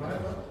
forever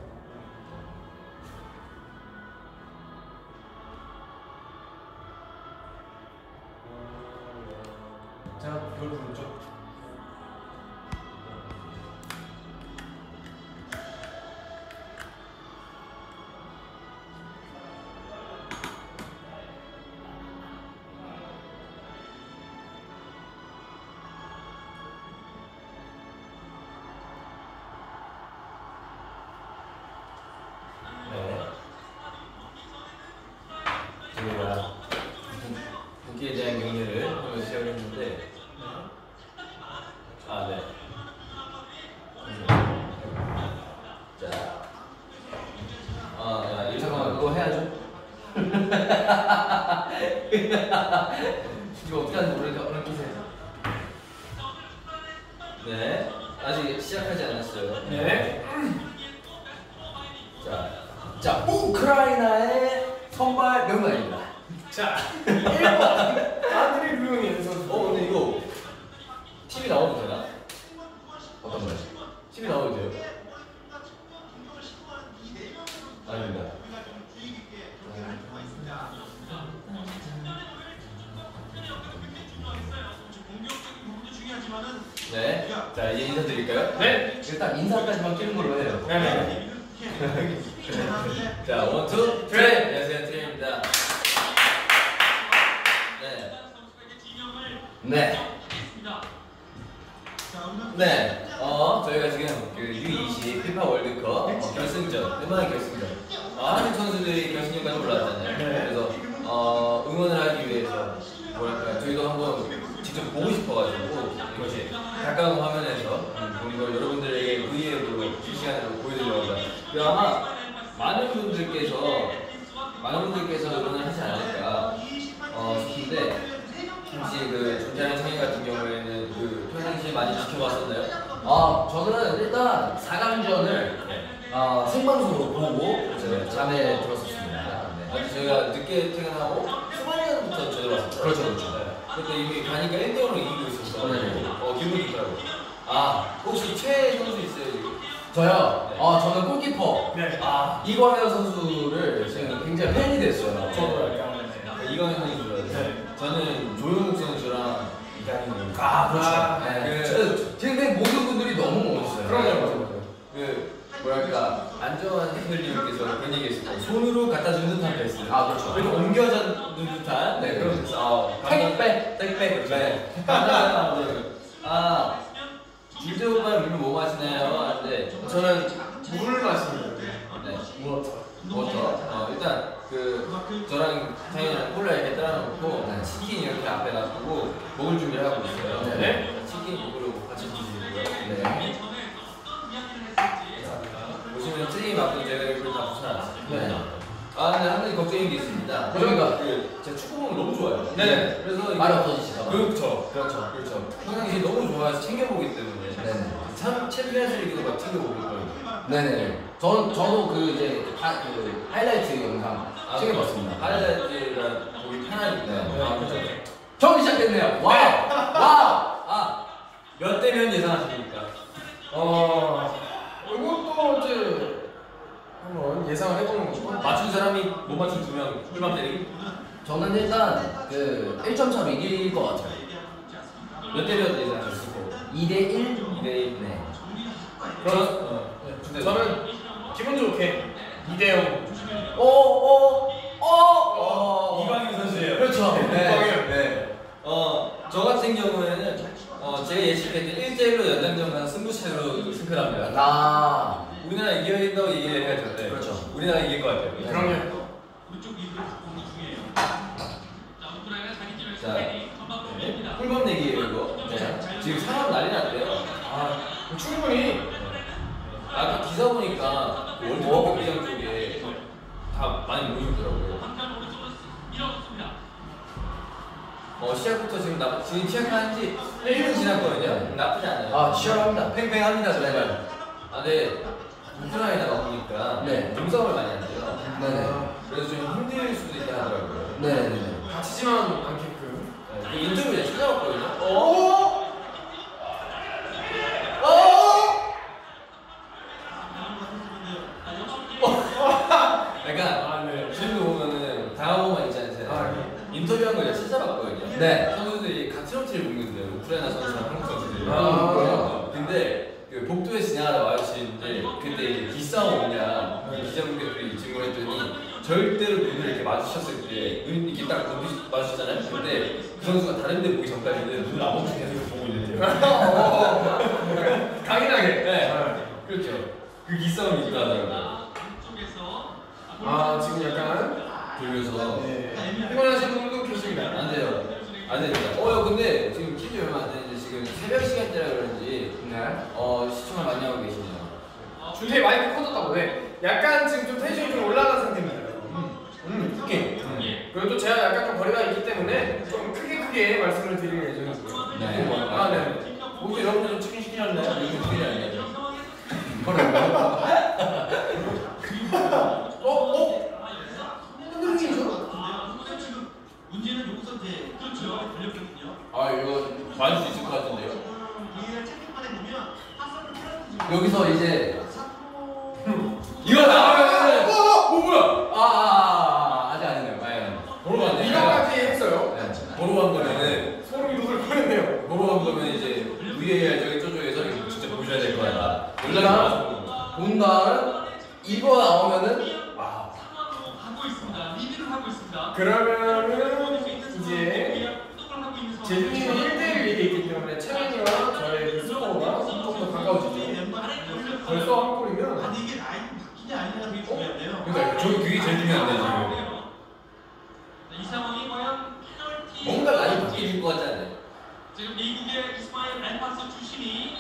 예상을 해보는 거죠. 맞춘 사람이 못 맞춘 두명 꿀밤 때리기. 저는 일단 그 1점 차로 이길 것 같아요. 몇 대몇 예상하셨을 거고. 2대 1? 2대 1. 네. 그럼 어. 네, 근데 저는 기분 좋게 2대 0. 오, 오, 오, 어, 어, 어. 어 오. 이광인 선수예요. 그렇죠. 네. 이광인. 네. 어, 저 같은 경우에는 어, 제가 예측했던 1대 1로 연장전과 승부차로 승패합니다. 아, 우리나라 이겨야 된다고 얘기를 해야 되는데 우리나라 이길 것 같아요. 그럼요. 자, 네. 꿀밤 내기예요 이거. 네. 지금 상업 난리 났대요. 아, 충분히 아까 기사 보니까 그 월드컵 경기장 쪽에 다 많이 모이더라고요. 어 시작부터 지금 나 지금 시작한 지 1분 지났거든요. 나쁘지 않아요. 아 치열합니다. 팽팽합니다 정말. 아 네. 우크라이나 나오니까 네. 농사업을 많이 한대요. 네. 그래서 좀 힘들 수도 있다 하더라고요. 네네. 다치지만 않게끔. 네, 그 인터뷰 제가 찾아봤거든요. 어? 어? 어? 어? 약간 아, 네. 지금 보면은 다음호만 있지 않으세요? 아, 네. 인터뷰한 거 제가 찾아봤거든요. 네. 선수들이 같은 업체를 묶는데요. 우크라이나 선수랑 한국 선수들이. 아. 복도에 지나가다 마주치는데 그때 이제 기싸움 오냐 기자분들이 질문을 했더니 절대로 눈을 이렇게 마주쳤을 때 눈 이렇게 딱눈 마주쳤잖아요. 근데 그 선수가 다른 데 보기 전까지는 눈을 안 멈추고 계속 보고 있는데요. 강인하게. 네. 그렇죠. 그 기싸움이 있다 하더라고요. 아 지금 약간 그러면서 네. 피곤하신 분도 계십니다. 안 돼요. 안 됩니다. 어, 야, 근데 지금 퀴즈 얼마 안 되는데 지금 새벽 시간대라 그런지 네. 어, 시청을 많이 하고 계시네요. 준태 마이크 커졌다고 네. 약간 지금 좀 텐션이 좀 올라간 상태입니다. 음, 크게. 그리고 또 제가 약간 좀 거리가 있기 때문에 좀 크게 크게 말씀을 드릴 예정이고요. 네. 아, 네. 혹시 여러분들 치킨 시키셨나요? 이거 치킨이 아니에요. 어? 어? 흔들리죠? 문제는 요구 선택 그렇죠 걸렸거든요. 아, 이거 맞을 수 있을 것 같은데요. 여기서 이제 이거 나오면은 어? 뭐 뭐야? 아, 아, 아, 아 아직 아니네요. 네. 보러 갔네. 이거까지 했어요? 네. 보러 간 거면은 소름이 돋을 뻔했네요. 보러 간 거면 이제 VAR 저기 저쪽에서 이거 진짜 보셔야 될 거야. 와서 본다는 이거 나오면은 와. 하고 있습니다. 리뷰를 하고 있습니다. 그러면은 이제 제주는 1대1 리에 있기 때문에 채민이와 저의 그 스코어가 좀더 가까워지죠. 벌써 한 골이면 아니 이게 라인 바뀌냐 아니냐가 되게 중요한데요. 그러니까 저기 그게 제일 중요한데 지금. 이 상황이 과연 페널티 뭔가 많이 바뀌는 것 같지 않아요? 지금 미국의 이스마일 앤파스 출신이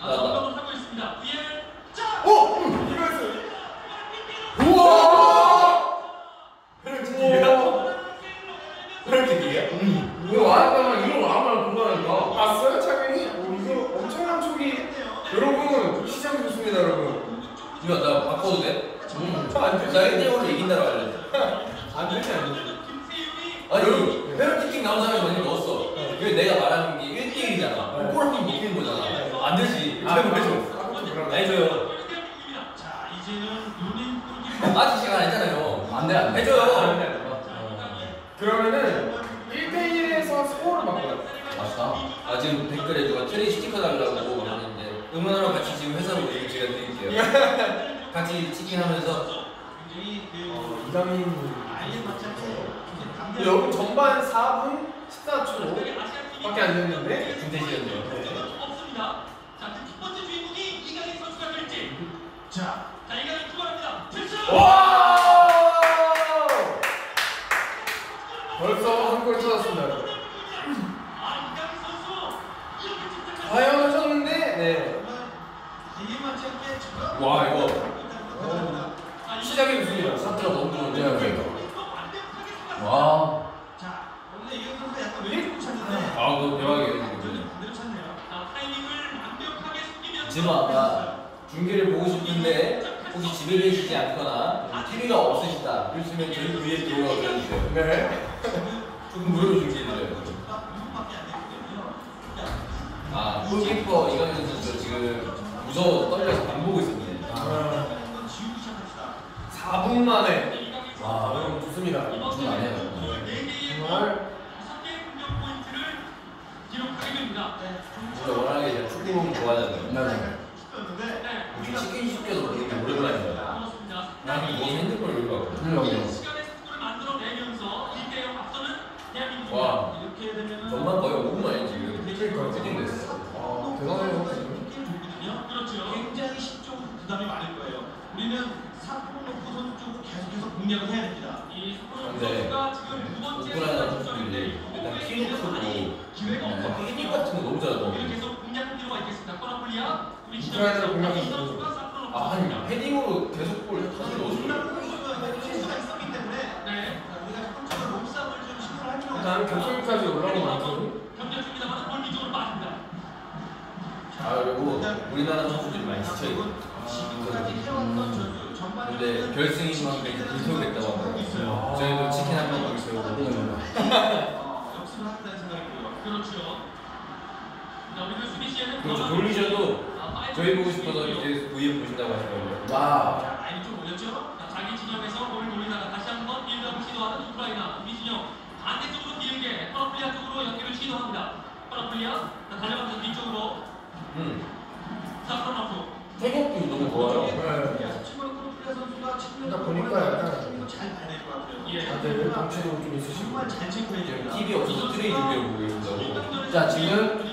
아. 선동을 하고 있습니다. VAR 자 어! 음, 이거였어요. 우와! 우와. 페널티킥이야? 이거 와야만 이거 와야만 그 거라니까. 봤어요, 차민이? 오, 이거 엄청난 촉이. 여러분 시장 좋습니다, 여러분. 이거 나 바꿔도 돼? 음. 안 되지. 나 1대1로 이긴다고 알려. 안 되지, 안 되지. 아니 페널티킥 나온 사람이 많이 넣었어. 왜 내가 말하는 게 1대1이잖아. 네. 골한번 먹히는 거잖아. 안 되지. 아, 아. 해줘. 그러네. 해줘요. 아직 시간 안 했잖아요. 안 돼, 안 돼. 해줘요. 안 돼. 그러면은 1대1에서 스코어를 바꿔요. 맞다. 아 지금 댓글에 누가 트레이 스티커 달라고 그러는데 응원하러 같이 지금 회사로 오시면 제가 드릴게요. 같이 치킨 하면서 굉장히 그 어, 이강인. 여러분 전반 4분 14초밖에 안 됐는데 김태시였네요. 없습니다. 자, 그 첫 번째 주인공이 이강인 선수가 될지. 자, 자 이강인 출발합니다. 필수! 와! 벌써 한 골 찾았습니다. 여러분. 아, 이강인 선수 이렇게 집착하는 과연 하셨는데 네. 이게 맞지 않게 지금 와 이거 어, 시작이 좋습니다. 사트가 너무 좋은데. 네. 완벽하게 속았습니다. 와. 아 그거 대박이에요. 숨기면서 지금 아까 중계를 보고 싶은데 혹시 집에 계시지 않거나 TV가 없으시다. 그러시면 저희 위에 들어오라고 해주세요. 네. 조금 무료로 중계해드려요. 됐거든요. 아 골키퍼 이강인 선수 지금 무서워서 떨려서 안 보고 있었네. 아, 한번 지우고 시작합시다. 4분 만에 와. 여러분 좋습니다. 좀 개의 정말. 진짜 워낙에 제가 축구 보면 좋아하잖아요. 네. 요즘 치킨 시켜서 그렇게 오랜만이에요. 그렇습니다. 나는 뭐 핸드폰을 왜 봐요? 음, 여기요. 시간의 속도를 만들어내면서 1대0 앞서는 대한민국 와. 이렇게 전반 거의 5분 만에 지금. 세팅됐어. 아, 대단해요. 굉장히 심적으로 부담이 많을 거예요. 우리는 사포 놓고 선수 쪽으로 계속해서 공략을 해야 됩니다. 이 사포 놓고 근데 선수가 지금 두 번째 일단 키도 크고 기회가 어, 없어요. 헤딩 같은 거 너무 잘하더라고요. 우리는 계속 공략할 필요가 있겠습니다. 코나폴리아 우리 지정에서 이 선수가 놓고 아, 아니 헤딩으로 계속 골 터지는 거 실수가 있었기 때문에 네. 자, 우리가 조금씩 몸싸움을 좀 시도를 할 필요가 일단 있습니다. 결승까지 올라온 경쟁 중입니다만 위쪽으로 빠집니다. 아 그리고 우리나라 선수들이 많이 지쳐있고 지금까지 해왔던 전술 전반에 근데 결승인 만큼 불태우겠다고 하더라고요. 저희도 치킨 한번 불태우고 하겠다는 생각이 들어요. 그렇죠. 그렇죠. 돌리셔도 아, 저희 보고 싶어서 이제 V에 보신다고 하시더라고요. 와. 자, 라인이 좀 올렸죠? 자, 자기 진영에서 볼을 돌리다가 다시 한번 빌드업을 시도하는 우크라이나. 우리 진영 반대쪽으로 길게 파라플리아 쪽으로 연기를 시도합니다. 파라플리아 자, 달려가면서 뒤쪽으로 음. 자 프로나프 태격도 너무 좋아요. 네. 친구는 딱 보니까 약간. 다들 덩치도 좀 있으시고. TV 없어서 트레이 준비를 보고 계신다고. 자, 지금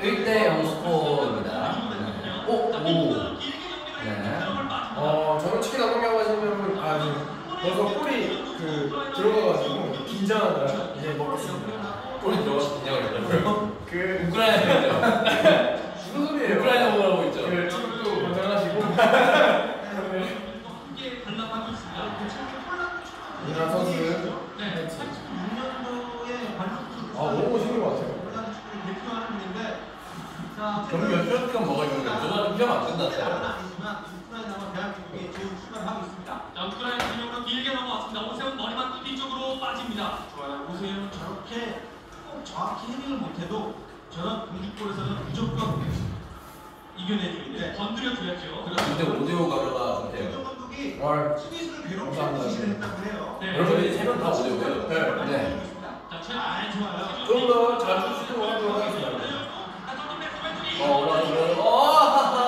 1대 0 스코어입니다. 네. 오, 오. 네. 어 저는 치킨 안 먹냐고 하시는 분 아, 지금 벌써 꼴이 그 들어가가지고 긴장하느라 이제 먹겠습니다 골이 들어가서 긴장을 했다고요? 그 우크라이나 무슨 소리예요? 우크라이나 함께 관람하고 있습니다. 이나 선수 네. 86년도에 아 너무 멋있는 것 같아요 우리나라 축구를 대표하는 분인데 자, 경기 몇 시간 먹어있는데 저는 피하면 안 된다. 아니지만 우크라이나와 대한민국이 좋은 출발을 하고 있습니다. 자, 우크라이나 진영으로 길게 넘어왔습니다. 오세훈 머리만 또 뒤쪽으로 빠집니다. 좋아요. 오세훈은 저렇게 꼭 정확히 헤딩을 못해도 저런 공중골에서는 무조건 이겨내주는데 건드려줘야죠. 근데 5대5 가려가 못해요. 김정 감독이 와 수비수를 괴롭히는 감사합니다. 지시를 했다고 해요. 네. 여러분이 세명 다 5대5예요. 네. 네. 자, 최 아, 좋아요. 좀 더 자주 시도하도록 하겠습니다 어, 거. 어, 하하.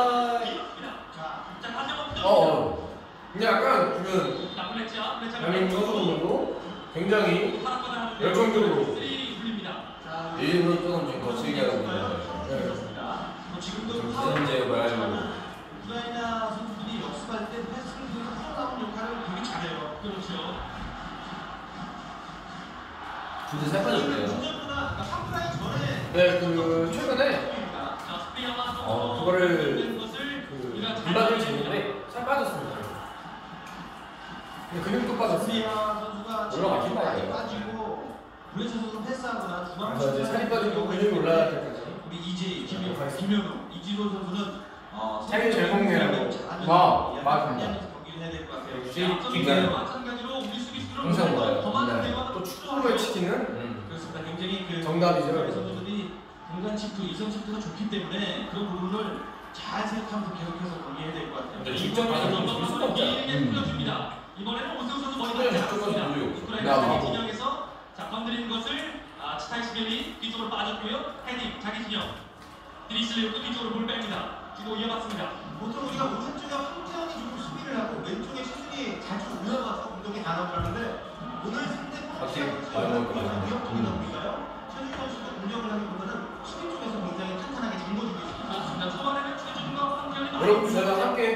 어, 어. 근데 약간 플래치야. 양민 선수분도 굉장히 파란바다 하는데 열정적으로. 쓰리 불립니다. 자, 일부러 조금 좀 거칠게 하고 있는 거예요. 네. 그렇습니다. 뭐 지금도 좀 파울 부담제 말하려고. 우크라이나 선수들이 역습할 때 패스를 통해서 풀어나오는 역할을 되게 잘해요. 그렇죠. 진짜 살 빠졌대요. 중전보다 한 프라이 전에 네, 그 최근에 자, 스피아마 선수. 어, 그거를 모든 것을 그 우리가 잘 분발을 알고 지는데 살 빠졌습니다. 근데 근육도 빠졌어요. 스미아 선수가 올라가긴 많이 봐요. 빠지고 브레스 선수 패스하거나 중앙 그래서 이제 살이 빠지고 근육이 올라갈 때까지 우리 이재 김현우 네, 김현우 이지도 선수는 어, 살이 잘 먹네요. 잘하는 와, 이야기 맞습니다. 하면서 경기를 해야 될 것 같아요. 역시 앞선 기가 경기와 마찬가지로 우리 수비수들은 항상 좋아요. 더 많은 네. 대화가 또 축구의 치킨은 음. 그렇습니다. 굉장히 그 정답이죠. 우리 선수들이 공간 침투, 이성 침투가 좋기 때문에 그런 부분을 잘 생각하면서 계속해서 경기해야 될 것 같아요. 근데 수가 없잖아. 음. 이번에는 선수 머리. 우크라이나 자기 뭐. 진영에서 자 건드리는 것을 아, 치타이시벨이 뒤쪽으로 빠졌고요. 헤딩 자기 진영. 드리슬레우도 뒤쪽으로 볼 뺍니다. 주고 이어받습니다. 보통 우리가 오른쪽에 황태현이 조금 수비를 하고 왼쪽에 최준이 자주 올라가서 공격에 나눠을 하는데 오늘 상대편 확실히 황태현 많이 먹을 것 선수가 같아요. 위협적인 보니까요. 최준 선수가 공격을 하기보다는 여러분, 저희가 함께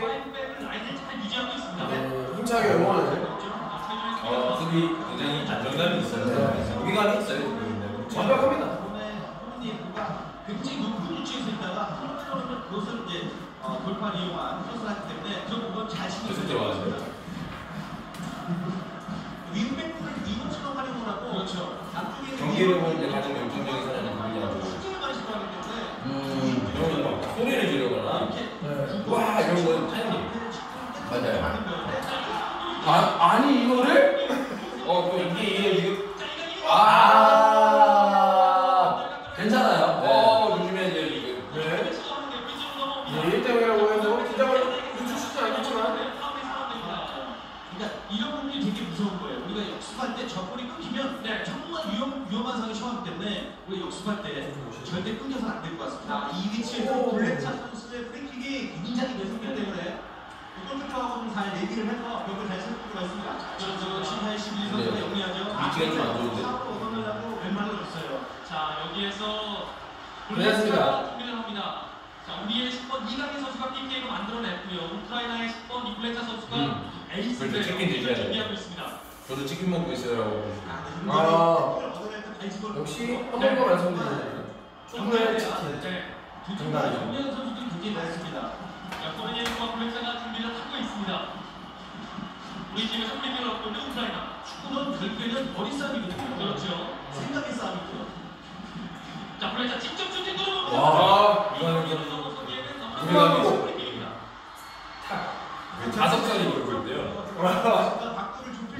있습니다. 네, 힘차게 응원을 어, 수비 굉장히 안정감이 있어요. 네. 위감이 있어요. 완벽합니다. 굉장히 높은 위치에서 있다가 한번으로 그것을 이제 어, 돌파를 이용한 크로스를 하기 때문에 그런 부분 잘 신경 계속 들어가세요. 윙백을 이것처럼 활용을 하고 그렇죠. 경기를 보는데 가장 열정적인 사람은 누구냐고. 수준을 많이 시도하기 때문에 음, 소리를 맞아요. 아, 아니, 이거를? 어, 또 이게 이게 이게 아, 괜찮아요. 어 조심해야 돼요 지금. 네. 이제 1대 0이라고 해서 긴장을 늦추시지 않겠지만 그러니까 이런 부분이 되게 무서운 거예요. 우리가 역습할 때저 볼이 끊기면 네. 정말 위험, 위험한 상황이 처하기 때문에 우리가 역습할 때 절대 끊겨서는 안 될 것 같습니다. 이 위치에서 해서 벽을 잘 있습니다. 그렇죠. 신하의 11 선수가 네. 영리하죠. 위치가 좀안 좋은데. 사업을 얻어내려고 웬만하면 줬어요. 자 여기에서 그렇습니다. 준비를 합니다. 자 우리의 10번 이강인 선수가 PK로 만들어냈고요. 우크라이나의 10번 이블레차 선수가 음. 에이스를 그렇죠. 치킨 드셔야 돼요. 준비하고 있습니다. 저도 치킨 먹고 있어요라고. 아, 아. 네. 얻어낼 때잘 집어넣고 역시 한번더 말씀드리면 축구의 치킨 네. 두 팀의 장난이죠. 정리하는 선수들이 굉장히 많습니다. 자 코르니에스와 블레차가 준비를 하고 있습니다. 우리 팀의 승리를 얻고 있는 우크라이나. 축구는 결국에는 머리 싸움이거든요. 그렇죠. 생각의 싸움이고요. 자 블레차 직접 슈팅 들어오고. 와 이거는 좀 우리가 다섯 살이 좁힐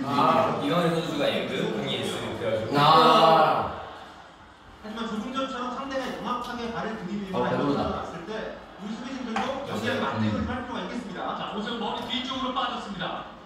수 아. 이강인 선수가 에그 공이 있으면 그래가지고. 아, 하지만 조금 전처럼 상대가 정확하게 발을 어, 들이밀거나 배부르다. 봤을 때 우리 수비진들도 경기를 만들고 할 필요가 있겠습니다. 자 오세훈 머리 뒤쪽으로 빠졌습니다.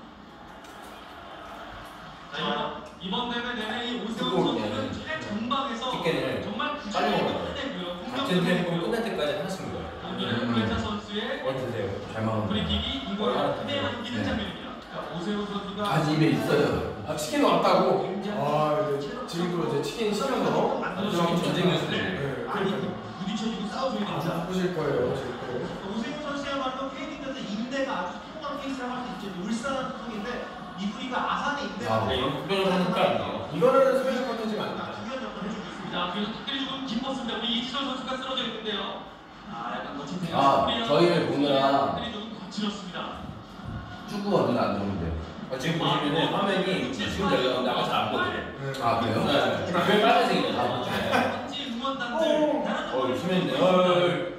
자, 이번 대회 내내 이 오세훈 그거 선수는 최 전방에서 치킨을 정말 빨리 먹어야 구체적으로 같은 템포로 끝날 때까지 하나씩 먹어요. 오늘은 플레차 선수의 어 드세요. 잘 먹었네. 프리킥이 이걸 아, 안기는 네. 장면입니다. 그러니까 오세훈 선수가 아직 입에 있어요. 아 치킨 왔다고? 아 지금도 이제 치킨 시켜서 치킨 전쟁 뉴스네. 네, 많이 그러니까 부딪혀지고 됩니다. 바쁘실 거예요 보실 거예요 오세훈 선수야말로 K리그에서 인대가 아주 통한 케이스라고 할 수 있죠. 울산 소속인데 이분이가 아산의 인대가 아, 네, 이건 특별한 아니에요. 이거는 스페셜 컨텐츠가 아니다 중요한 역할을 해주고 있습니다. 자, 그래서 특별히 조금 깊었습니다. 우리 이지선 선수가 쓰러져 있는데요. 아, 약간 거친 아, 저희를 보느라 들이 조금 거칠었습니다. 축구가 눈에 안 좋은데. 어, 지금 보시면은 화면이 지금 열렸는데 아까 잘안 보여요. 아 그래요? 네. 왜 빨간색이죠? 현지 응원단들 다른 어, 심했네. 어,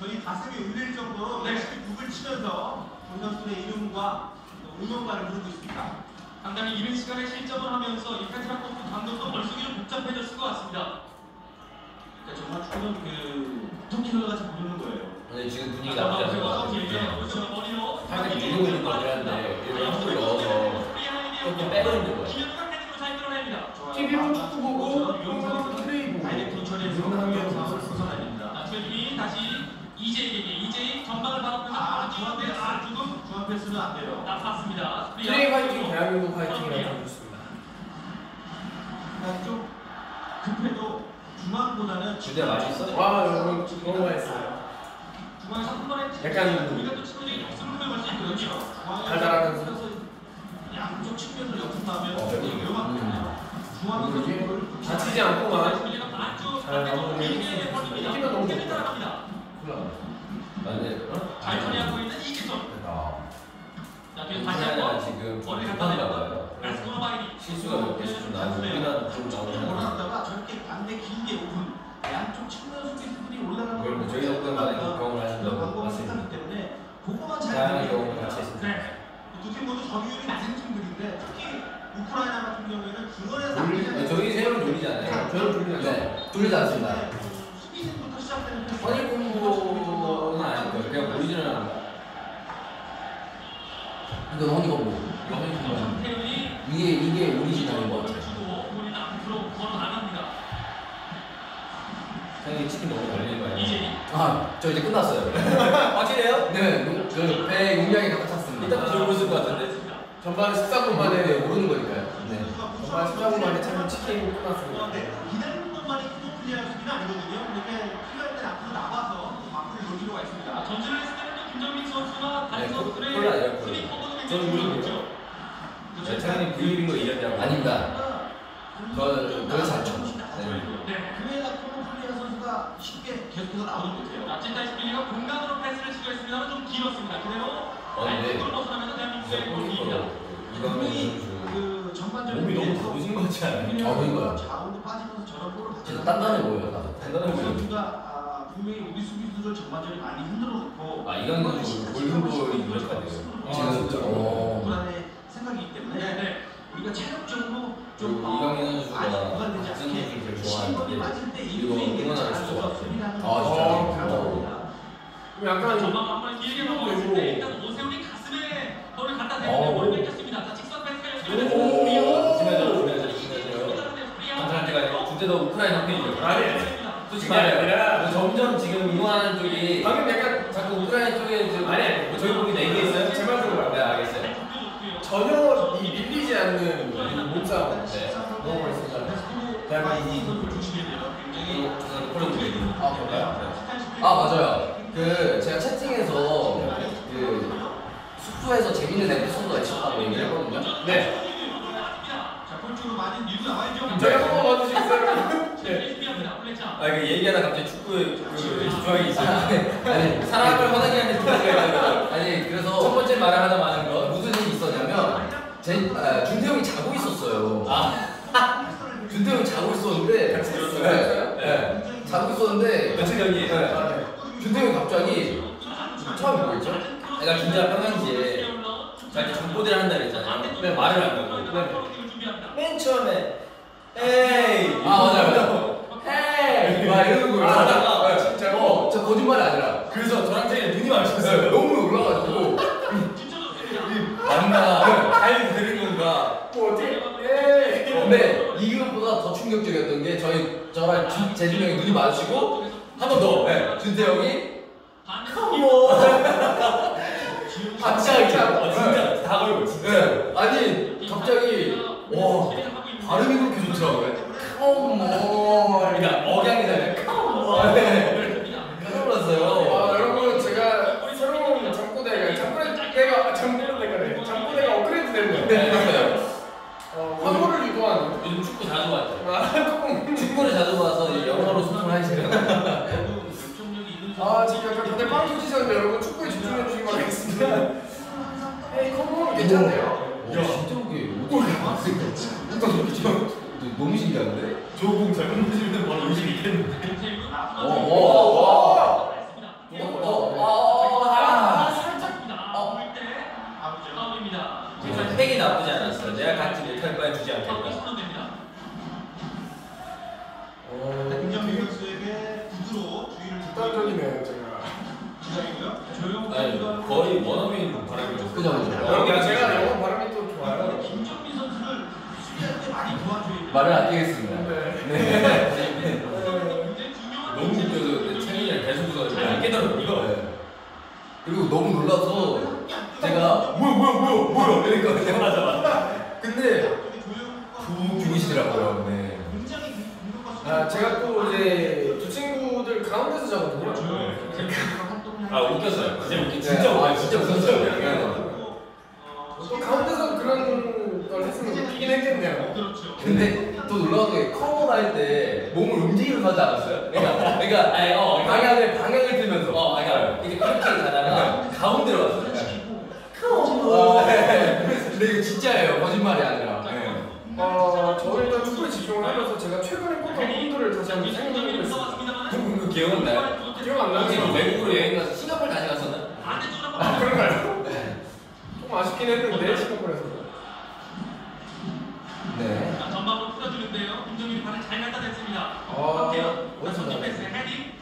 저희 가슴이 울릴 정도로 네. 열심히 북을 치면서 본 선수의 이름과 또 응원가를 부르고 있습니다. 상당히 이른 시간에 실점을 하면서 이 페트라코프 감독도 머릿속이 좀 복잡해졌을 것 같습니다. 그러니까 정말 축구는 그 토끼를 같이 부르는 거예요. 근데 지금 분위기 나쁘지. 그렇죠. 머리로 살짝 밀고 있는 것 같긴 한데 한번 넣어서 조금 빼고 있는 거예요. TV로 축구 보고 또 플레이 보고 다이렉트 처리해서 됩니다. 자, 최준이 다시 이재에게 이재의 전방을 바라보면서 아, 중앙 아, 조금 중앙 패스는 안 돼요. 나빴습니다. 플레이 화이팅 대한민국 화이팅이라고 해주셨습니다 그러니까 좀 급해도 중앙보다는 주대 맛있어? 와 여러분 너무 맛있어요 중앙에서 한 번에 약간 우리가 또 친구들이 역습을 걸수 있거든요. 달달하면서. 그래서 양쪽 측면을 역습하면 어, 굉장히 위험합니다. 중앙은 그러게. 그걸 다치지 않고만 잘 마무리. 이기면 너무 좋다. 맞네. 어? 있는 이기성. 아, 자, 뒤에서 다시 우크라이나 한번 지금 좀 머리를 급한가 갖다 봐요. 대고 라스코노 바이니. 실수가 몇 개씩 좀 나오고 우리나라 좀 나오고 올라갔다가 저렇게 반대 길게 오픈 양쪽 측면 수비 수들이 올라가는 그걸 뭐 저희 덕분에 많은 경험을 하신다고 봤습니다. 생각하기 때문에 그거만 잘 다양한 경험을. 같이 했습니다. 네. 두팀 모두 점유율이 낮은 팀들인데 특히 우크라이나 같은 경우에는 돌리- 네, 저희 세월은 돌리지 않아요. 저는 돌리지 네, 돌리지 않습니다. 수비진부터 시작되는. 허니 공부는 아닐 거예요. 그냥 이건 허 니거고. 정태훈이 이게 이게 오리지널인 것 나갑니다. 형이 치킨 너무 걸리는 거 아니에요? 이재희. 아, 저 이제 끝났어요. 확실해요? 네, 용- 그배 용량이 가득 찼습니다. 이따 들어보실것 같은데. 전반 14분 네, 만에 모르는 거니까요. 네. 전반 14분 만에 참 치킨 끝났습니다 네, 기다리는 것만이 또 플레이할 수비는 아니거든요. 그렇게 필요할 때 앞으로 나와서 막을 놀 필요가 있습니다. 자, 전진을 했을 때는 또 김정민 선수가 다른 네, 선수들의 콜라 아니에요. 수비 저는 굉장히 모르는 좋았죠. 네, 태현이 부입인 거 이겼냐고. 아닙니다. 저 그렇지 않죠. 네. 그래야 코노플리아 선수가 쉽게 계속해서 나오지 못해요. 자, 찐타이스필리가 공간으로 패스를 시도했습니다만 좀 길었습니다. 그대로 어, 네. 골 벗어나면서 대한민국의 골입니다. 선수 그 전반적인 몸이 너무 부으신 것 같지 않아요? 아, 그러니까요. 좌우로 빠지면서 저런 골을 진짜 단단해 보여요. 단단해 보여요. 아, 분명히 우리 수비수를 전반적으로 많이 흔들어 놓고 아, 이강인 선수 골든볼이 유력하대요. 아, 지금 진짜. 어. 불안의 생각이기 때문에 네, 네. 우리가 체력적으로 그리고 좀 이강인 선수가 많이 부각되지 않게 선수를 좋아하는데 빠질 때 이거 이후에 없어요. 수비하는 아, 진짜? 어. 약간 전방 한번 길게 힘으로 넘어갔을 때. 일단 오세훈이 가슴에 볼을 갖다 어. 대는데 볼 뺏겼습니다. 자, 직선 패스가 오. 연결됐습니다. 조심해야죠, 조심해야죠, 조심해야죠. 감사할 때가 아니고 그때도 우크라이나 팬이죠. 아니 솔직히 말해요. 아니라 점점 지금 응원하는 쪽이 방금 약간 자꾸 우크라이나 쪽에 지금 아니. 뭐 저희 보기 있어요? 제 말 들어봐요. 네, 알겠어요. 전혀 이 밀리지 않는 이 몸싸움 네. 너무 저는 콜라 드리고. 아, 그런가요? 아, 맞아요. 그 제가 채팅에서 그 숙소에서 재밌는 에피소드가 있었다고 얘기를 했거든요. 네 자, 꼴찌로 많이 밀고 나와 하다 갑자기 축구에 그 집중하기 있어요. 아니, 사람을 화나게 하는 문제가 아니 첫 그래서 번째 말을 하다 마는 거. 무슨 일이 있었냐면 제 아, 준태형이 자고 있었어요. 아, 준태형이 자고 있었는데 같이 들었어요? 네, 네. 자고 있었는데 며칠 전이에요. 네. 준태형이 갑자기 처음에 뭐였죠? 내가 진짜 평상시에 자 이렇게 정보대를 한다 그랬잖아요. 네. 말을 안 하고. 맨 처음에 에이 아 맞아요. 막 이러는 거예요. 하다가 아, 아 네, 진짜 어, 저 거짓말이 아니라. 그래서 저랑 제일 눈이 마주쳤어요. 네. 너무 놀라가지고. 이 만나 음. 네, 잘 되는 건가? 뭐 어떻게? 예. 근데 이거보다 더 충격적이었던 게 저희 저랑 재준 형이 눈이 마주치고 한 번 더. 네. 준태형이 컴온. 아, 갑자기 아, 진짜 다 걸고 진짜. 아니 갑자기 와 발음이 그렇게 좋더라고요. 컴온. 그러니까 억양이잖아요. 컴온. 네. 깜짝 놀랐어요. 아 여러분 제가 새로운 잠꼬대가 잠꼬대가 잠꼬대가 잠꼬대가 업그레이드 됐네요. 네. 어, 화보를 유도하는. 요즘 축구 자주 봤죠. 아. 축구를 자주 봐서 영어로 소통을 하시네요. 아 지금 약간 다들 빵 터지셨는데 여러분 축구에 집중해 주시기 바라겠습니다. 에이 컴온 괜찮네요. 야 진짜 그게 어떻게 너무 신기한데? 조공 잘못 맞으면 바로 의식이 있겠는데. 어, 어, 와. 아, 일단 팩이 나쁘지 않았어요. 내가 갖지 못할 바에 주지 않겠다. 어, 김정민 선수에게 구두로 주의를 극단적이네요 제가. 기다리고요. 아니 거의 원어민 바람이었어. 그죠, 그죠. 제가 말을 아끼겠습니다. 네. 너무 웃겨서 내 채민이랑 계속 웃어가지고 안 깨달아 이거. 네. 그리고 너무 놀라서 제가 뭐야 뭐야 뭐야 뭐야 이러니까 맞아 맞아. 근데 조영과 푹 죽으시더라고요. 네. 아 제가 또 이제 두 친구들 가운데서 자거든요. 아 웃겼어요. 진짜. 네. 진짜 아. 진짜 웃겼어요. 네. 또 가운데서 그런 걸 했으면 웃기긴 했겠네요. 그렇죠. 근데 또 놀라운 게 커버 할때 몸을 움직이면서 하지 않았어요? 그러니까 그러니까 아니, 어, 방향을 방향을 틀면서 어, 그러니까 이게 그렇게 가다가 가운데로 왔어요. 아, 네. 근데 이거 진짜예요. 거짓말이 아니라. 네. 어, 저는 일단 축구에 집중을 하면서 제가 최근에 꿨던 폰들을 다시 한번 생각해보고 있습니다. 그 기억나요? 기억 안 나요? 외국으로 여행 가서 싱가포르 다녀갔었나? 아, 그런가요? 조금 아쉽긴 했는데 싱가포르에서. 네. 전방으로 풀어주는데요. 김정민이 발을 잘 갖다 댔습니다. 아, 박태현, 나왔어요? 패스 헤딩.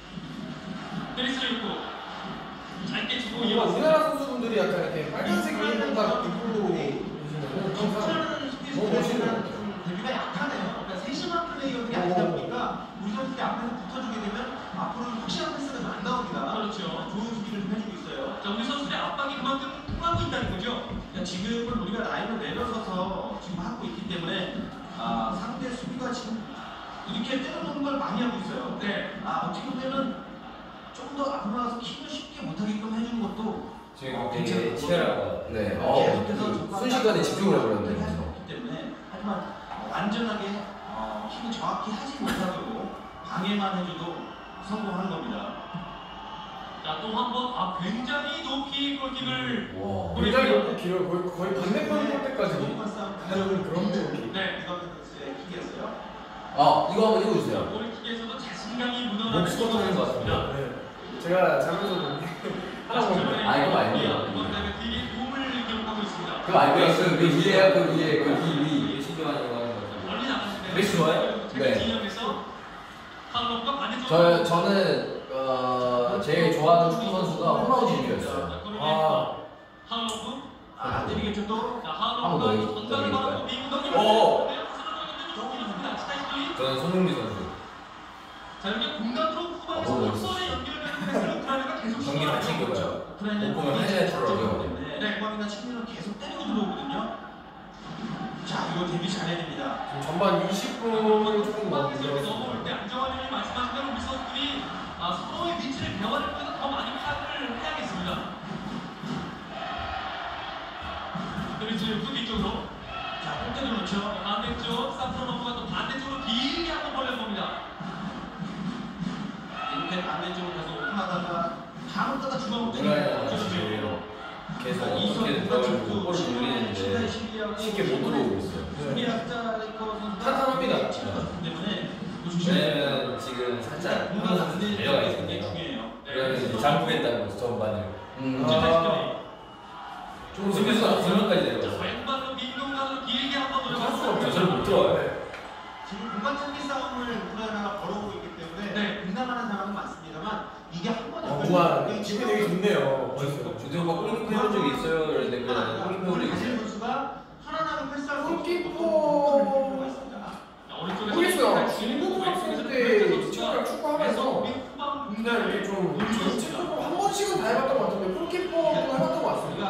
페리스를 입고 짧게 주고 이거 이어서 우리나라 선수분들이 약간 이렇게 빨간색 유니폼 입고 계시면 항상 너무 같아요. 데뷔가 약하네요. 그러니까 세심한 플레이어들이 아니다 보니까 우리 선수들이 앞에서 붙어주게 되면 앞으로는 확실한 패스가 안 나옵니다. 그렇죠. 좋은 수비를 좀 해주고 있어요. 자, 우리 선수들의 압박이 그만큼 통하고 있다는 거죠. 지금은 우리가 라인을 내려서서 지금 하고 있기 때문에 아, 상대 수비가 지금 이렇게 때려놓는 걸 많이 하고 있어요. 네. 아, 어떻게 보면은 좀 더 앞으로 나가서 킥을 쉽게 못하게끔 해주는 것도 지금 되게 치열한 거. 네. 계속해서 어, 전반에 순식간에 집중을 할수 해버렸네요. 없기 때문에 하지만 어, 완전하게 어, 킥을 정확히 하지 못하고 방해만 해줘도 성공하는 겁니다. 자, 또 한 번, 아, 굉장히 높이 골킥을. 와. 굉장히 높고 길어요. 거의, 거의 반대편 볼 때까지 정말 싸움 가려는 그런. 네. 이거 선수의 킥이었어요. 아 이거 한번 읽어주세요. 골킥에서도 자신감이 묻어나는 목수가 터지는 것 같습니다. 네. 제가 자면서 하나 보면 아, 이거 아니에요. 이번 대회 되게 도움을 기록하고 있습니다. 그거 알고요? 그, 그 위에요 그 위에 그 위. 이게 신경하는 거 하는 거죠. 멀리 나갔는데. 메시 좋아요? 네. 반대쪽. 저 저는 어, 제일 좋아하는 축구 선수가 호나우지뉴였어요. 아. 하울로프. 아, 안 드리겠죠 또? 자, 한번 더 어. 좋습니다. 스타일이 저는 손흥민 선수. 자, 이렇게 공간으로 후방에서 어, 앞선에 연결되는 패스를 우크라이나가 계속 경기 다 챙겨봐요. 못 보면 하이라이트로 때문에 네. 후방이나 측면으로 계속 때리고 들어오거든요. 자, 이거 데뷔 잘해야 됩니다. 전반 20분을 조금 들었습니다. 넘어올 때 말씀하신 대로 우리 선수들이 아, 서로의 위치를 배워낼 때는 더 많이 파악을 해야겠습니다. 그리고 지금 후기 쪽으로 자, 골대를 놓죠. 반대쪽 사프로노프가 또 반대쪽으로 길게 한번 벌려봅니다. 이렇게 반대쪽으로 가서 오픈하다가 간혹 가다 주먹을 때리고 지금 계속 이 어떻게든 들어가지고 골을 돌리는데 쉽게 못 들어오고 있어요. 탄탄합니다. 왜냐면 지금 살짝 선수 내려가 있거든요. 그러면 이제 잠그겠다는 거죠 전반을. 음. 아. 좀 수비수가 두 명까지 내려갔어요. 왼발로 민공간으로 길게 한번 없죠. 저를 못 들어와요. 네. 지금 공간 찾기 싸움을 우크라이나가 걸어오고 있기 때문에 네. 민감하는 사람은 많습니다만 이게 한 번에 어, 우와, 기분이 되게 좋네요. 주대 오빠 골키퍼 해본 적이 있어요? 그랬는데 그냥 골키퍼 해본 적이 있어요. 선수가 하나하나 패스할 수 골키퍼- 모르겠어요. 중국 학생 때 친구랑 축구하면 그냥 이렇게 좀 전체적으로 한 번씩은 다 해봤던 것 같은데 골키퍼도 해봤던 것 같습니다.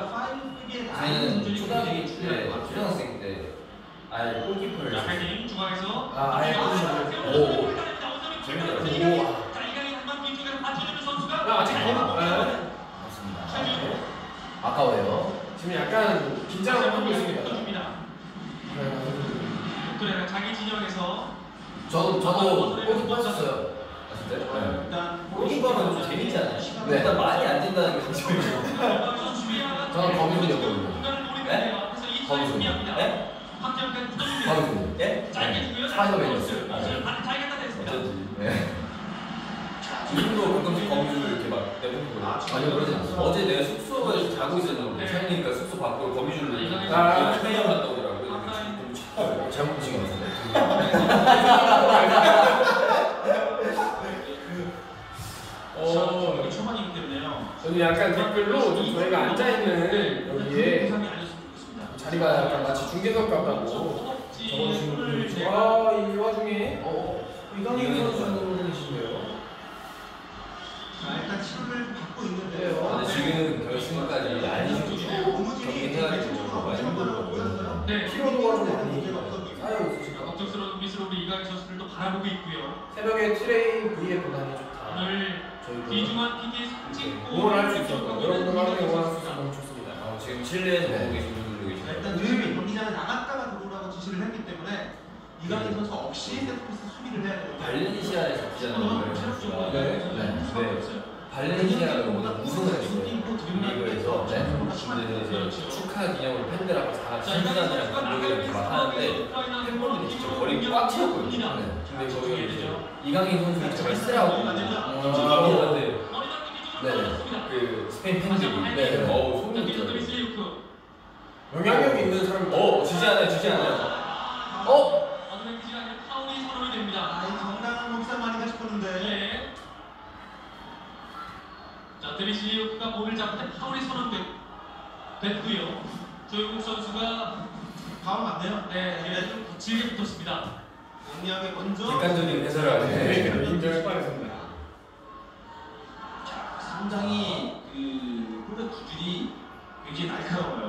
저는 초등학교 때 초등학생 때 아예 골키퍼를 자, 헤딩 중앙에서 아, 아예 포지션을. 오. 받쳐주는 선수가 야, 아직 너무 네. 맞습니다. 아까워요. 지금 약간 긴장을 하고 있습니다. 줍니다. 그래 자기 진영에서 저도 저도 골키퍼 했었어요. 아, 진짜요? 네. 일단 골키퍼는 좀 재밌지 않아요? 네. 일단 많이 안 된다는 게 장점이에요. 저는 거미줄이었거든요. 네? 거미줄. 네? 거미줄. 예? 스파이더맨이었어요. 어쩐지. 네. 지금도 가끔씩 거미줄 이렇게 막 내보는 거예요. 전혀 그러지 않습니다. 어제 내가 숙소에 자고 있었는데 차이니까 숙소 밖으로 거미줄로 이렇게 아. 갔다 오더라고요. 너무 춥더라고요. 잘못. 어, 초반이기 때문에요. 저는 약간 댓글로 좀 저희가 앉아 있는 여기에 부상이 아니었으면 좋겠습니다. 자리가 약간 마치 중계석 같다고 적어주시는 분들이 있죠. 아, 이 와중에 어, 이강인 선수분이신데요. 자, 일단 치료를 받고 네, 있는데요. 어. 근데 지금 결승까지 아니시고 고무줄이 경기 해가지고 많이 힘들더라고요. 네, 피로도가 좀 많이 보고 있고요. 새벽에 트레인 V의 도단이 좋다. 오늘 귀중한 PK 상징골 응원할 수 있었고 여러분들 많이 응원할 수 있어서 너무 좋습니다. 어, 지금 칠레에서 네. 보고 계신 분들도 자, 계시고 일단 지금 경기장에 나갔다가 들어오라고 지시를 했기 때문에 이강인 네. 선수 없이 세트피스 수비를 해야 되거든요. 발렌시아에서 뛰잖아요. 체력적으로 네. 네. 발렌시아가 오늘 우승을 했어요. 리그에서 네. 근데 이제 축하 기념으로 팬들하고 다 신분단이랑 감독이랑 이렇게 막 하는데 팬분들이 진짜 거리 꽉 채웠거든요. 네. 근데 거기 이제 이강인 선수를 제발 쓰라고 아. 하는데 네. 그 스페인 팬들이 네. 어우 소문이 있더라고요. 영향력 있는 사람. 어 주지 않아요 주지 않아요. 어? 아, 이 정당한 목사 많이가 싶었는데. 자, 드리시우크가 볼을 잡을 때 파울이 선언됐고요. 조용국 선수가 다음 맞네요. 네, 네, 좀 거칠게 붙었습니다. 영리하게 먼저. 객관적인 해설을 하네. 네, 인정을 빠르습니다. 자, 상당히 그 볼의 구질이 굉장히 날카로워요.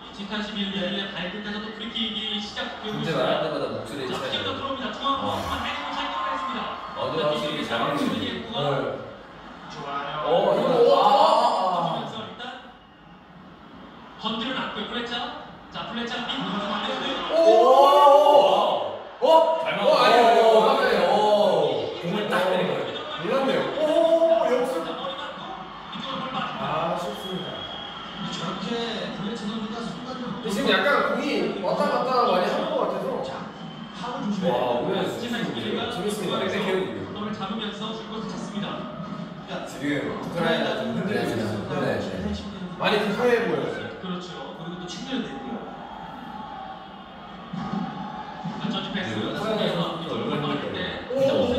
이 티탄 11위의 발끝에서 또 프리킥이 시작되고 문제 말할 때마다 목소리 자, 차이. 들어옵니다. 어. 한번 헤딩을 잘 끌어냈습니다. 어제 확실히 잘하는 것 같아요. 어, 이거 아. 하면서 일단 건드려 놨고요. 플레차. 자, 플레차가 빈 공간을 만들었고요. 오! 어? 잘 어, 아니요, 아니요. 오, 맞아요. 오. 공을 딱 때린 거예요. 몰랐네요. 오, 역습. 아, 쉽습니다. 저렇게 블레츠 선수가 순간적으로. 지금 약간 공이 왔다 갔다 많이 한것 같아서. 자, 파울 조심해야 와. 오늘 티탄 11위가 재밌습니다. 땡땡해요. 공을 잡으면서 줄 것을 찾습니다. 지금 우크라이나 좀 흔들리고 있어요. 네, 네. 많이 급해 보여요. 그렇죠. 그리고 또 내고요. 안전지 패스. 네, 우크라이나 선수도 얼마나 힘들까요? 오,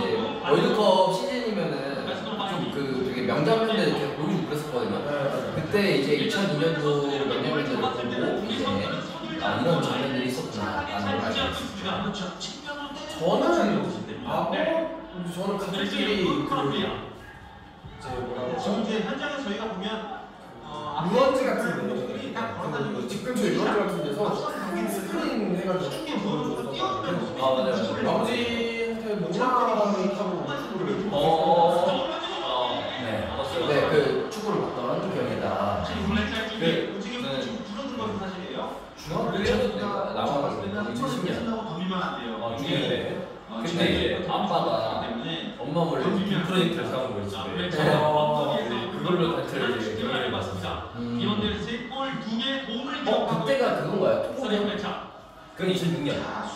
이제 월드컵 시즌이면은 좀그 되게 명장면들 이렇게 보여주고 그랬었거든요. 네, 그때 이제 2002년도 명장면들을 보고 이제 아, 이런 장면들이 있었구나라는 걸 알게 됐어요. 저는 아 뭐, 저는 가족끼리 그 이제 뭐라고 지금 현장에 저희가 보면 루언즈 같은 데집 근처에 루언즈 같은 데서 스크린 해가지고 아 맞아요. 나머지 날 2010년. 끝나고 덤비면 안 돼요. 어 어, 근데 지금 이제 아빠가 때문에 엄마 몰래 빔 프로젝트를 사온 거였어요 자, 네. 블랙자의 어, 엉덩이에서 그걸로 단체를 이제 슈팅을 경기를 해봤습니다. 음. 이번 대회 세골 두개 도움을 어, 그때가 그건가요? 서린 토고전? 그건 2006년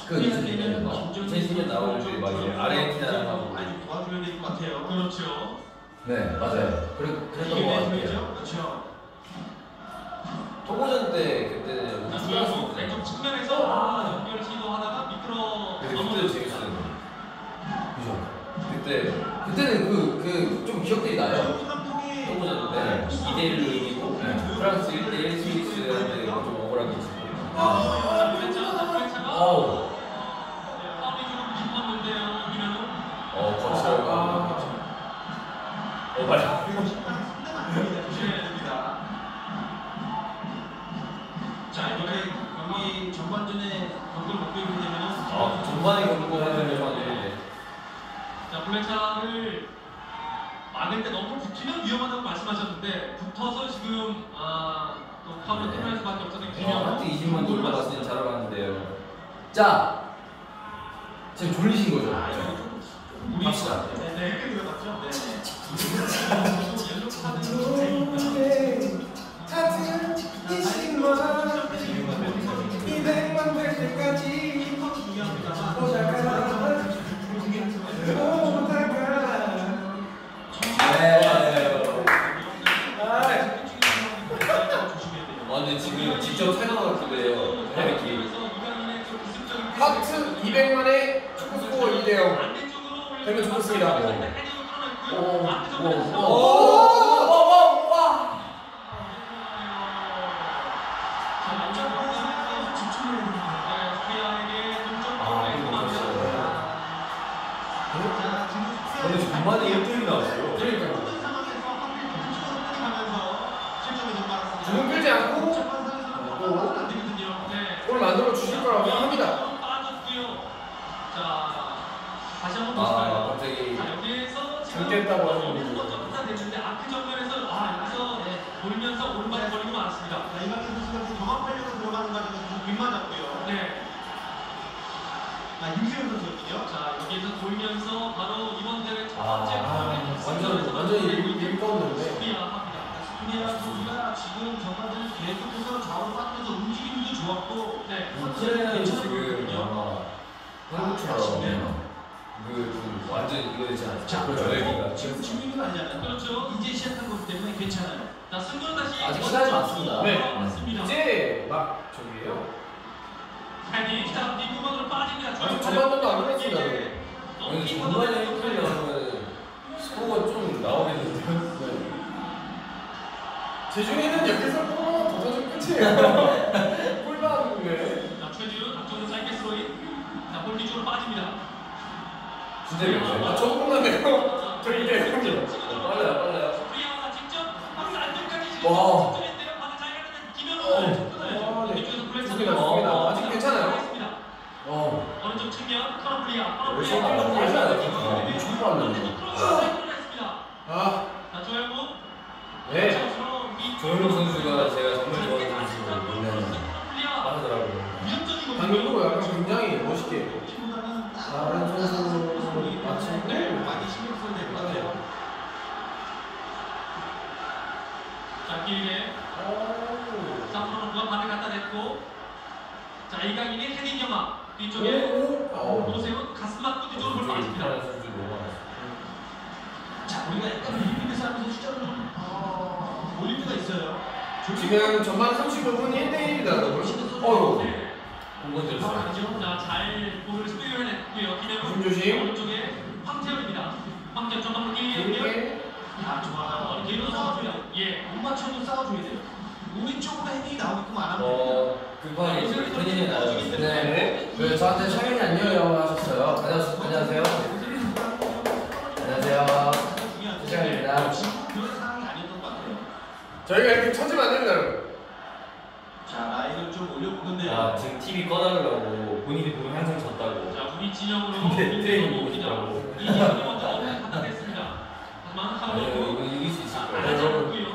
그 2006년. 어, 2010년 나올 때막 이제 아르헨티나랑 많이 좀 도와줘야 될 것 같아요. 그렇죠. 네, 맞아요. 그래, 그랬던 것 같아요. 그렇죠. 토고전 때 그때는 자, 우승했을 조영국 때 왼쪽 측면에서 아, 연결 시도하다가 미끄러 근데 그때도 넘어졌습니다. 재밌었는데 그죠. 그때 그때는 그, 그, 좀 기억들이 나요. 토고전 때 2대 1로 이기고 프랑스 1대 1 스위스한테 좀 억울하게 됩니다. 블랙차를 막을 때 말씀하셨는데 붙어서 지금 아, 또 파울을 때릴 수밖에 없었던 어, 김영호. 한때 20만 돌 받았으니 잘하는데요 자, 지금 졸리신 거죠? 아 이거 좀 우리 갑시다. 네, 네, 네, 맞죠? 네. 연속 카드 재밌다. 같은 20만 200만 될 때까지 보다가 하트 200만의 축구 스코어 2대0 되면 좋겠습니다. 오, 오, 오. 오! 와! 근데 전반에 1등이 나왔어요 그러니까요. 주문 끌지 않고 골 만들어 주실 거라고 생각합니다. 자, 다시 한번 아 보실까요? 갑자기 자, 여기에서 지금 죽겠다고 어느 분이 판단됐는데 아크 정면에서 아, 여기서 돌면서 오른발에 걸리고 말았습니다. 이강인 선수가 좀 경합하려고 들어가는 과정에서 좀 빗맞았고요. 네. 아, 임세훈 선수였군요. 자, 여기에서 돌면서 바로 이번 대회 첫 아, 번째 아, 완전 완전 일거는데 수비야 합니다. 스피니아 선수가 지금 전반전에 계속해서 좌우로 빠지면서 움직임도 좋았고 네. 우크라이나는 지금 아 마 한국처럼 그, 그 완전 이거 되지 않았죠? 그렇죠. 여기가 지금 친구는 아니잖아요. 그렇죠. 이제 시작한 거기 때문에 괜찮아요. 자, 승부는 다시 아직 점 많습니다. 네. 맞습니다. 이제 막 저기예요. 헤딩, 자, 뒷구멍으로 빠집니다. 아직 전반전도 안 끝났습니다. 근데 전반에 1등이 나오면 스코어가 좀 나오겠는데요? 제 중에는 여기서 골 하나 더 터지면 끝이에요. 골반네. 자, 최지훈 앞쪽으로 짧게 스로인. 자, 볼 뒤쪽으로 빠집니다. 진짜 괜찮아요 아, 저거 끝났네요. 저 이게 형님. 어, 빨라요 빨라요 프리아가 직접 박스 안쪽까지 지금 와. 직접인데요. 방금 잘 가는 김현우. 아, 네. 좋습니다. 좋습니다. 아직 괜찮아요. 어, 오른쪽 측면. 어, 엄청. 아, 자 네. 선수가 제가 정말 보고 약간 굉장히 멋있게 다른 선수 마치고 많이 신경 써야 될것 같아요. 자 길게 오. 자 프로가 발을 갖다 댔고 자 이강인의 헤딩 영화 뒤쪽에 오. 오세훈 가슴 맞고 뒤쪽으로 볼 빠집니다. 잘하는 선수 너무 많았어요 자, 우리가 약간 리미트 하면서 숫자를 좀 어, 올릴 때가 있어요. 지금 전반 35분 1대1입니다, 여러분. 어휴. 네. 들었어요 자 잘 볼을. 오른쪽에 황태현입니다. 황태현 연결. 야, 길로 싸워줘요. 예. 못 맞춰도 싸워줘야 돼요. 우리 쪽으로 헤딩이 나오게끔 안 하면 돼요. 어 급하게 편인이 나요 네. 그 저한테 창현이 안녕이라고 하셨어요. 안녕하세요. 안녕하세요. 안녕하세요. 최장입니다. 그런 상황이 아니었던 것 같아요. 저희가 이렇게 됩니다, 여러분. 막 지금 TV 꺼달라고 본인이 보면 항상 졌다고. 자, 우리 진영으로 근데 트레이닝 보고. 싶다고. 이진영이 먼저 어깨를 갖다댔습니다. 하지만 아니요, 하루도 이건 이길 수 있을 자, 거예요. 알아잡았고요.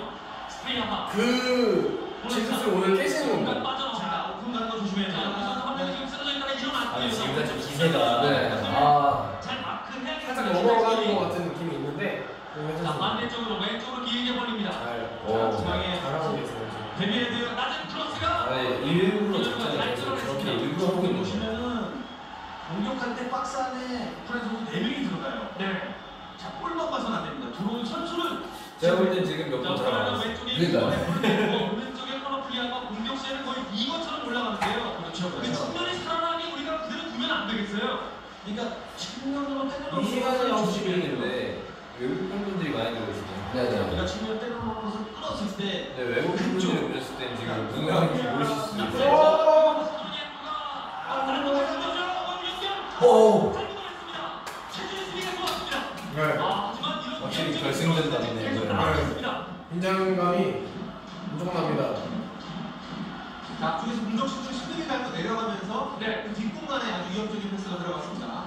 스페이아마. 그 진술을 오늘 깨시는 공간 건가? 빠져나옵니다. 자, 오픈 가는 거 조심해야 자, 돼요. 우선 한 명이 지금 쓰러져 있다가 이러면 안 아니 돼요. 지금 사실 기세가 네. 아. 잘 마크 해야겠어요. 살짝 넘어가는 것 같은 느낌이 있는데 자, 반대쪽으로 왼쪽으로 길게 벌립니다. 잘 오. 중앙에 잘하고 계세요. 데뷔헤드 낮은 아니 일부러 작전을 계속 저렇게 일부러 하고 있는 거예요. 보시면은 공격할 때 박스 안에 프렌즈 선수 4명이 들어가요. 네. 자, 골만 봐서는 안 됩니다. 들어오는 선수를 제가 볼 땐 지금 몇 자, 번 오른쪽 들어가고 왼쪽에 그러니까요. 오른쪽에 커너플리아가 공격 시에는 거의 이것처럼 올라가는데요. 그렇죠, 그 그렇죠. 측면이 살아나게 우리가 그대로 두면 안 되겠어요. 그러니까 측면으로 때려놓은 이 시간이 것을 9시인데 외국 팬분들이 많이 들어오시네요. 네네. 우리가 측면 때려놓은 것을 끌었을 때 근데 외국 팬분들이 보셨을 땐 지금 누구 형인지 모르실 수 있어요. 오! 아, 수비가 좋았습니다. 네. 아, 확실히 결승전답이네요, 이거는. 나왔습니다. 긴장감이 엄청납니다. 자, 앞쪽에서 공격 수준 10등이 달고 내려가면서 네. 그 뒷공간에 아주 위협적인 패스가 들어갔습니다.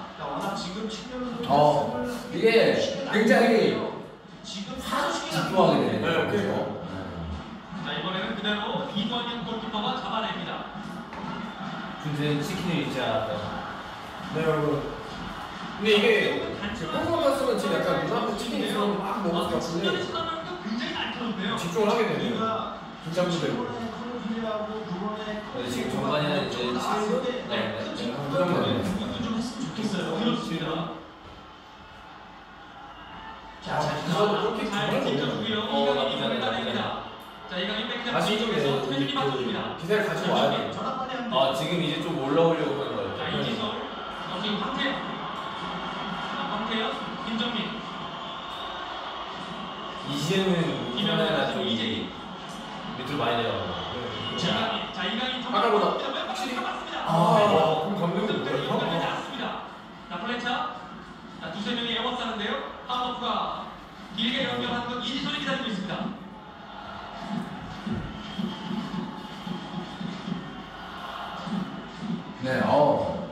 어, 이게 굉장히 지금 집중하게 되네요. 네, 그렇죠? 자, 이번에는 그대로 이관현 골키퍼가 잡아냅니다. 군대는 치킨을 잃지 않았다. 네 여러분. 근데 이게 평소 같았으면 지금 약간 눈 앞에 치킨 있으면 막 먹을 것 같은데 날카롭네요. 집중을 하게 되네요. 긴장도 되고. 네, 지금 전반에는 이제 나왔을 때 네, 큰 네, 큰 그런 거네요. 좋겠어요. 그렇습니다. 자, 아, 잘 그거 그렇게 잘 이강인이 나쁘지 않아요, 보내다냅니다. 자, 이강인 백장 다시 좀 쪽에서 네, 태준이 그 맞춰줍니다. 기세를 가지고 와야 돼. 빨리 하면 아 지금 이제 좀 올라오려고 하는 것 자. 이지솔. 어, 지금 황태현. 자, 황태현, 김정민. 이제는 가지고 좀 이재희. 밑으로 많이 내려가고. 자, 이강인. 자, 이강인 아까보다 확실히. 아, 3차 자, 두세 명이 영업 사는데요. 하우프가 길게 연결하는 것 이지선이 기다리고 있습니다. 네, 어.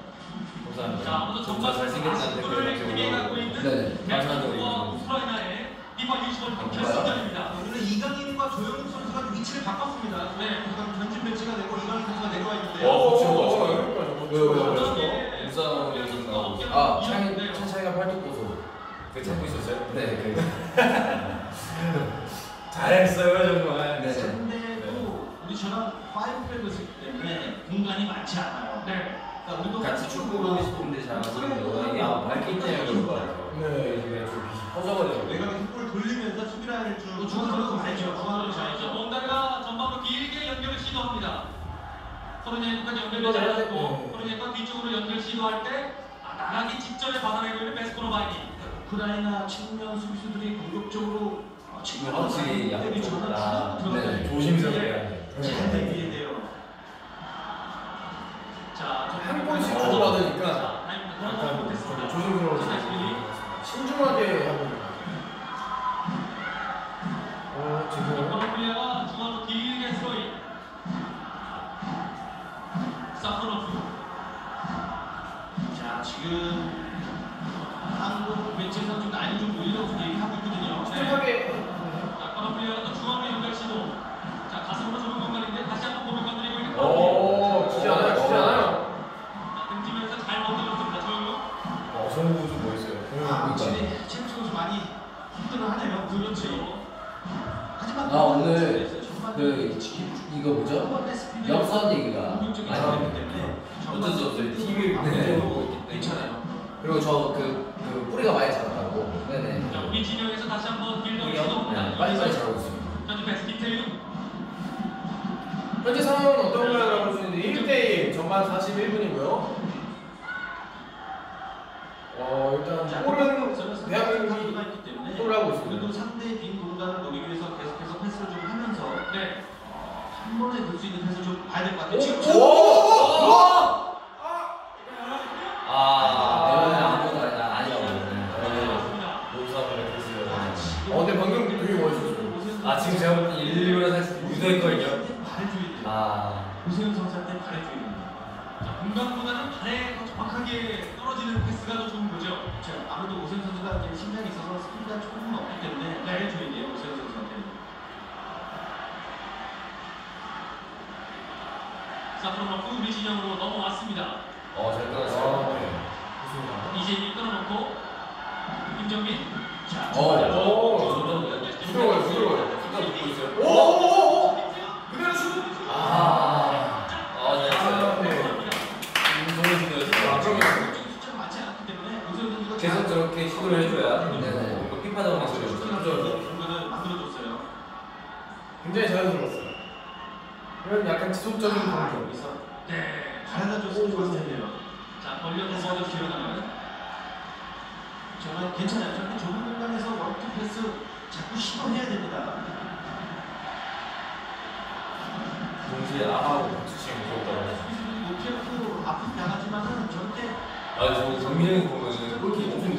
감사합니다. 자, 먼저 정말 잘생겼는데 그걸 크게 갖고 있는 네, 대한민국과 우크라이나의 이번 25일 결승전입니다. 오늘은 이강인과 조영욱 선수가 위치를 바꿨습니다. 네, 그럼 전진 배치가 되고 이강인 선수가 내려와 있는데요. 오, 오, 오, 오, 오, 오, 오, 오, 오, 오, 오, 오, 오, 오, 그 찾고 있었어요? 네, 그. 잘했어요 정말. 네. 상대도 우리 저랑 파이브백을 때문에 공간이 많지 않아요. 네. 그러니까 우리도 같이 축구 보고 싶은데 잘안 보이는 이게 아마 밝기 때문에 그런 것 같아요. 네. 이게 좀 퍼져가지고. 내가 킥볼을 돌리면서 수비 라인을 쭉또 중앙으로 가야죠. 중앙으로 가야죠. 뭔가가 전방으로 길게 연결을 시도합니다. 코르니에까지 연결되지 않았고 네. 코르니에가 뒤쪽으로 연결 시도할 때 아, 나가기 직전에 받아내고 있는 베스코노 바이니. 우크라이나 측면 수비수들이 공격적으로 어, 측면 확실히 때문에 저는 아, 주로 들어가요. 네. 조심스럽게. 잘 대비해야 돼요. 자, 한 주고받으니까 약간. 조심스러워서 자, 다시 신중하게 하고. 어, 지금 길게. 자 지금 한국 좀 라인 좀 올리려고 얘기하고 있거든요. 네. 침착하게 자, 또 중앙으로 연결 시도. 자, 가슴으로 좁은 공간인데 다시 한번 몸을 건드리고 있는 오, 기지 않아요, 기지 않아요. 자, 등지면서 잘 건드렸습니다. 조용히. 어, 성우 좀 멋있어요. 아. 확실히 챔스 선수 많이 힘들어 하네요. 그렇죠. 하지만 아, 오늘 그, 이거 뭐죠? 역선 얘기가 많이 나옵니다. 때문에 어쩔 수 없어요. TV를 네. 괜찮아요. 그리고 저 그, 그 뿌리가 많이 자랐다고. 네네. 자, 우리 진영에서 다시 한번 길동이 뿌리가 시도합니다. 네, 빨리빨리 자라고 있습니다. 현재 베스트 김태윤. 현재 상황은 어떤가요? 볼수 있는데 1대1 전반 41분이고요. 어 일단 골은 대한민국이 있기 때문에 골을 하고 있습니다. 그래도 상대의 빈 공간을 노리기 위해서 계속해서 패스를 좀 하면서 네. 한 번에 넣을 수 있는 패스를 좀 봐야 될 것 같아요. 오! 지금 오! 아, 대원 말해줘야 돼요. 아. 오세훈 선수한테 말해줘야 됩니다. 공간보다는 발에 더 정확하게 떨어지는 패스가 더 좋은 거죠. 자, 아무래도 오세훈 선수가 이제 심장이 있어서 스피드가 조금 없기 때문에 돼요 오세훈 선수한테. 자, 풀어놓고 우리 진영으로 넘어왔습니다. 어, 잘 끊었어요. 이재민이 끊어놓고 김정민. 자, 어, 어, 부드러워요, 부드러워요. 오오오오! 그대로 슛! 아. 아, 네, 아, 네. 너무 힘들었어요. 아, 그러면 숫자가 많지 않기 때문에 오세훈 선수가 계속 저렇게 시도를 해줘야 네네. 뭔가 피파다운 소리 없어요. 공간을 만들어줬어요. 굉장히 자연스러웠어요. 이런 약간 지속적인 공격. 여기서 네. 바라다 줬으면 좋았을 텐데요. 자, 벌려서 먼저 기어나가는. 정말 괜찮아요. 저렇게 좁은 공간에서 원투 패스 자꾸 시도해야 됩니다. 아하고 박수 치면 무섭다고 아픈 당하지만은 저렇게 아, 저 정민영이 보면은 골키 엄청.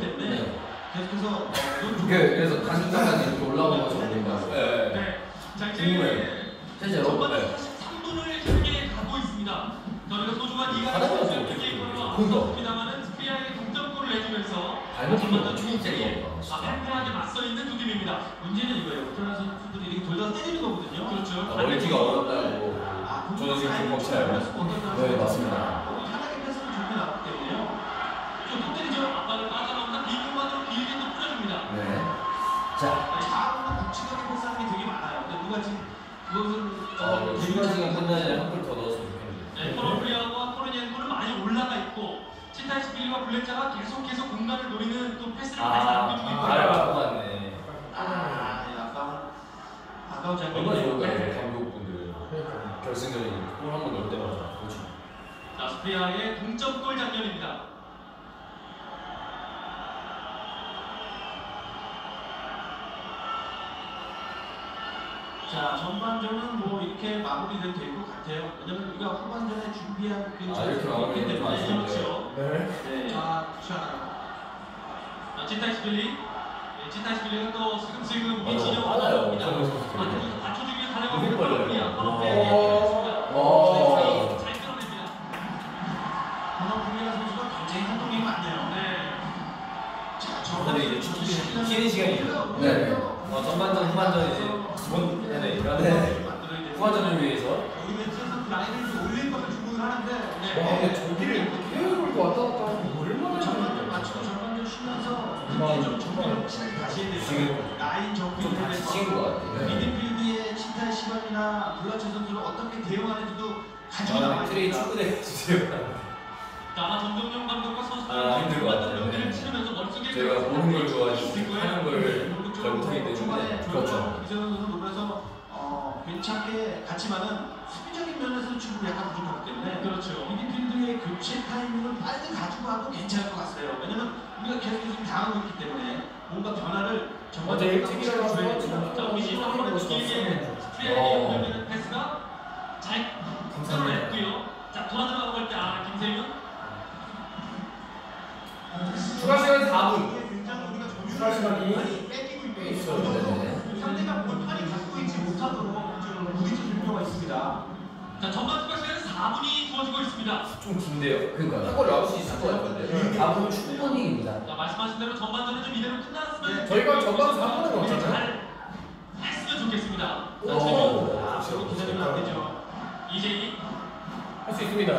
때문에 네. 계속해서 그, 그래서 간중간에 이렇게 올라오는 것처럼 보인다고. 네. 네. 자, 궁금해요. 이제 실제로? 전반 네. 43분을 향해 가고 있습니다. 소중한 선수의 없어요. 게임으로 그러니까. 앞섰습니다만은 스피아의 동점골을 내주면서 발목이 전반 너무 전 튀기 경기에 때리고. 아, 팽팽하게 맞서 있는 두 팀입니다. 문제는 이거예요. 우크라이나 선수들이 이렇게 돌다 때리는 거거든요. 그렇죠. 아, 멀티가. 아, 지금 좀 벅차요. 네, 맞습니다. 네. 자, 좌우로 패스하는 게 되게 많아요. 근데 누가 지금 그것은 아, 좀 중간 시간 끝나기 전에 한골 더 넣었으면 좋겠는데. 네, 코로프리아와 코로니엔코는 많이 올라가 있고 치타이스빌리와 블레자가 계속해서 공간을 노리는 또 패스를 아, 남겨주고 있고 맞고 갔네. 아, 예, 아까운 아까운 장면이 얼마나 좋을까요, 네. 그러니까. 결승전에 골한번 넣을 때마다. 그렇죠. 자, 스피아의 동점골 장면입니다. 자, 전반전은 뭐 이렇게 마무리될 것 같아요. 왜냐면 우리가 후반전에 준비한 그 아, 이렇게 마무리되면 좀 아쉬운데요. 그렇죠. 네. 네. 자, 자, 치타이스빌리. 네, 치타이스빌리가 또 슬금슬금 진영으로 빨라요. 넘어옵니다. 네. 이제 축구 쉬는 시간이죠. 네. 어, 전반전, 후반전 이제 해야 되니까. 네. 후반전을 위해서. 네. 와, 근데 저기를 계속 이렇게 왔다 갔다 하면 얼마나 전반전. 맞추고 전반전 쉬면서 음. 좀 정비를 다시 해야 돼요. 라인 좀 정비를 해서. 미드필드 의 신타의 시간이나 블라치 선수를 어떻게 대응하는지도 가지고 아, 나와야 트레이 됩니다. 축구대 주세요. 자, 아마 정동영 감독과 선수들 아, 힘들 것 같아요. 경기를 치르면서 머릿속에 제가 그 모르는 걸 좋아하지 있을 거예요. 하는 걸 잘 못하기 때문에. 초반에 그렇죠. 이재현 선수 노면서 어, 괜찮게 갔지만은 수비적인 면에서 지금 약간 부족하기 때문에 그렇죠. 미드필드의 교체 타이밍을 빨리 가지고 와도 괜찮을 것 같아요. 왜냐면 우리가 계속 지금 당하고 있기 때문에 뭔가 변화를 어제 됩니다. 자, 우리 지금 한 번에 연결되는 패스가 잘 끊어냈고요. 자, 돌아 들어가고 할 때, 아, 김세윤. 추가 시간 4분. 이게 굉장히 우리가 추가 시간이 뺏기고 있고 있어요. 네네. 상대가 볼판이 갖고 있지 못하도록 좀 부딪힐 필요가 있습니다. 자, 전반 추가 시간은 4분이 주어지고 있습니다. 좀 긴데요. 그러니까요. 한골 나올 수 있을 것 같은데. 답은 충분히 입니다. 자, 말씀하신 대로 전반전은 좀 이대로 끝났으면 저희가 전반 4분은 우리 없잖아요. 잘 했으면 좋겠습니다. 자, 오. 아, 기다리면 안 되죠. 이재희. 할수 있습니다.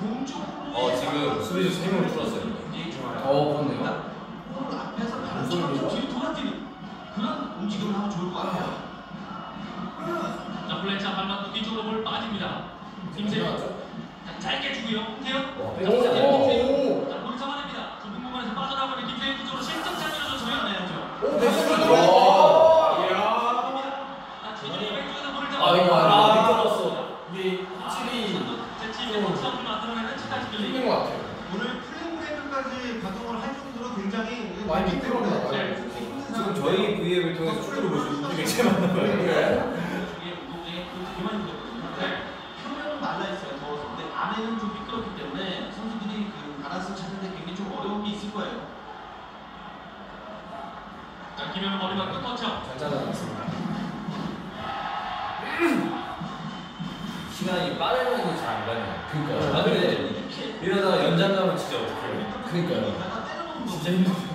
공중으로 어, 지금 수비수 세 명을. 굉장히 좋아요. 어, 그렇네요. 볼 앞에서 다른 사람들 뒤로 돌아뛰는 그런 움직임을 하면 좋을 것 같아요. 자, 블렌차 발만 뒤쪽으로 볼 빠집니다. 김세윤. 자, 짧게 주고요. 홍태현. 어, 오, 요 오. 자, 볼 잡아냅니다. 좁은 공간에서 빠져나가는 김세윤 뒤쪽으로 실점 장면을 조연해야죠. 오, 다시 와. 들어와. 이야. 자, 최진이 왼쪽에서 볼을 아이고, 잡아. 아이고. 미끄러웠어. 이게 확실히 제 팀의 역사를 만들어내는 치타스빌리. 힘든 것 같아요. 오늘 플레이브레이크까지 가동을 할 정도로 굉장히 많이 미끄러운가 봐요. 네. 지금 저희 V앱을 통해서 축구를 볼수 있는 게 제일 많은 거예요. 중에 운동장에 그 되게 많이 묻었거든요. 네. 표면은 말라 있어요. 더워서. 근데 안에는 좀 미끄럽기 때문에 선수들이 그 바란스 찾는데 굉장히 좀 어려운 게 있을 거예요. 자, 김현우 머리 맞고 터쳐. 잘 찾아놨습니다. 시간이 빠르면 잘안 가네요. 그러니까. 아 근데 이러다가 연장 가면 진짜 어떡해요? 그러니까요. 진짜 힘들어.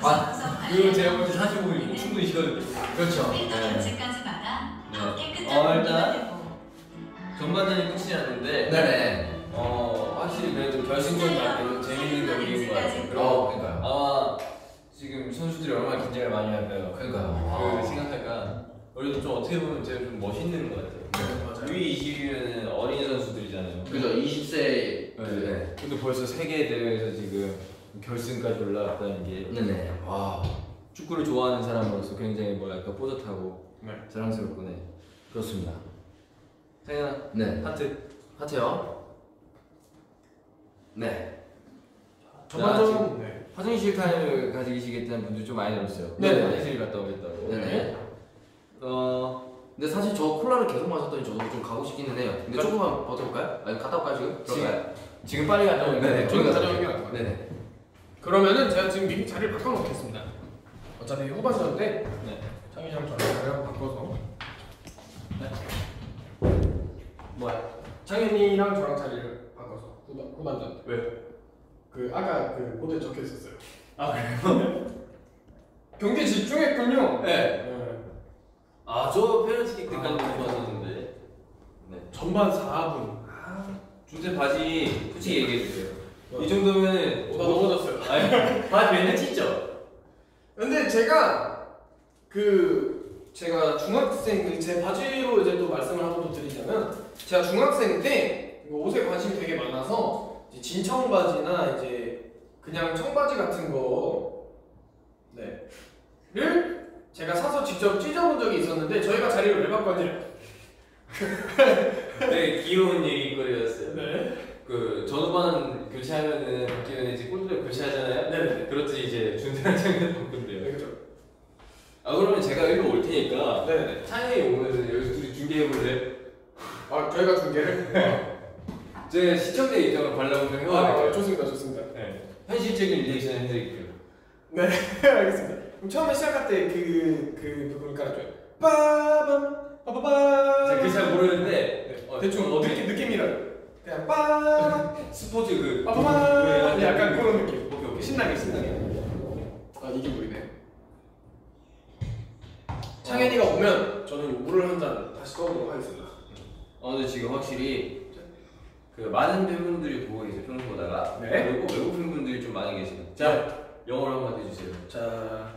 아, 그 제가 볼때 사진 보면 충분히 시거든요. 그렇죠. 받아 더 네. 깨끗한 어, 공기가 일단 전반전이 끝이 났는데 네네. 어 확실히 그래도 결승전 갈 때는 재밌는 경기인 것 같아요. 어, 그리고 그러니까요. 아마 지금 선수들이 얼마나 긴장을 많이 할까요? 그러니까요. 그 생각할까. 우리도 좀 어떻게 보면 제가 좀 멋있는 것 같아요. 맞아요. U20이면 어린 선수들이잖아요. 그죠. 20세. 네. 근데 벌써 세계 대회에서 지금 결승까지 올라갔다는 게 네네. 와. 축구를 좋아하는 사람으로서 굉장히 뭐랄까 뿌듯하고 네. 자랑스럽구네. 그렇습니다. 창현아 네. 하트. 하트요. 네. 전반적으로 네. 화장실 타임을 가지시겠다는 분들 좀 많이 들었어요. 네. 화장실 갔다 오겠다고. 네네. 어 근데 사실 저 콜라를 계속 마셨더니 저도 좀 가고 싶기는 해요. 근데 조금만 버텨볼까요? 아니 갔다 올까요 지금? 지금 지금 빨리 갔다 오니까 네네. 저는 것 같아요. 네네. 그러면은 제가 지금 미리 자리를 바꿔놓겠습니다. 어차피 후반전인데 네. 저랑 자리를 바꿔서 뭐야? 창현이랑 저랑 자리를 바꿔서 후반, 후반전 왜? 그 아까 그 보드에 적혀 있었어요. 아 그래요? 경기 집중했군요. 네. 네. 아저 페널티킥 때까지 아, 못 봤었는데. 네. 전반 4분. 주제 바지 솔직히 얘기해 주세요. 이 정도면 나 넘어졌어요. 아니 맨날 찢죠. 근데 제가 그 제가 중학생 그제 바지로 이제 또 말씀을 한 번 더 드리자면 제가 중학생 때 옷에 관심이 되게 많아서 이제 진청 바지나 이제 그냥 청바지 같은 거 네를 제가 사서 직접 찢어본 적이 있었는데 저희가 자리를 왜 바꿨냐? 되게 귀여운 얘기거리였어요. 네. 그 전후반 교체하면은 박기현이 이제 골도 교체하잖아요. 네네네. 그렇지 이제 준태랑 창현이 바꾼대요. 네, 그죠. 아 그러면 제가 일로 올 테니까 네네. 창현이 오면은 여기서 둘이 중계해 볼래? 아 저희가 중계를. 제 시청자 입장으로 관람 좀 해봐야 아, 될까요? 좋습니다, 좋습니다. 네. 현실적인 리액션 해드릴게요. 네, 알겠습니다. 그럼 처음에 시작할 때 그 그 부분을 깔아줘요. 빠밤 빠바밤. 제가 그잘 모르는데 네, 어, 대충 어떻게- 느낌 느낌이라도 그냥 빠밤 스포츠 그 빠바밤 약간 그런 느낌. 오케이 오케이. 신나게 신나게. 아 이게 물이네. 창현이가 오면 저는 물을 한 잔 다시 떠오도록 하겠습니다. 어, 근데 지금 확실히 그 많은 팬분들이 보고 계세요 평소 보다가 네. 그리고 외국 팬분들이 좀 많이 계세요. 자 영어로 한번 해주세요. 자,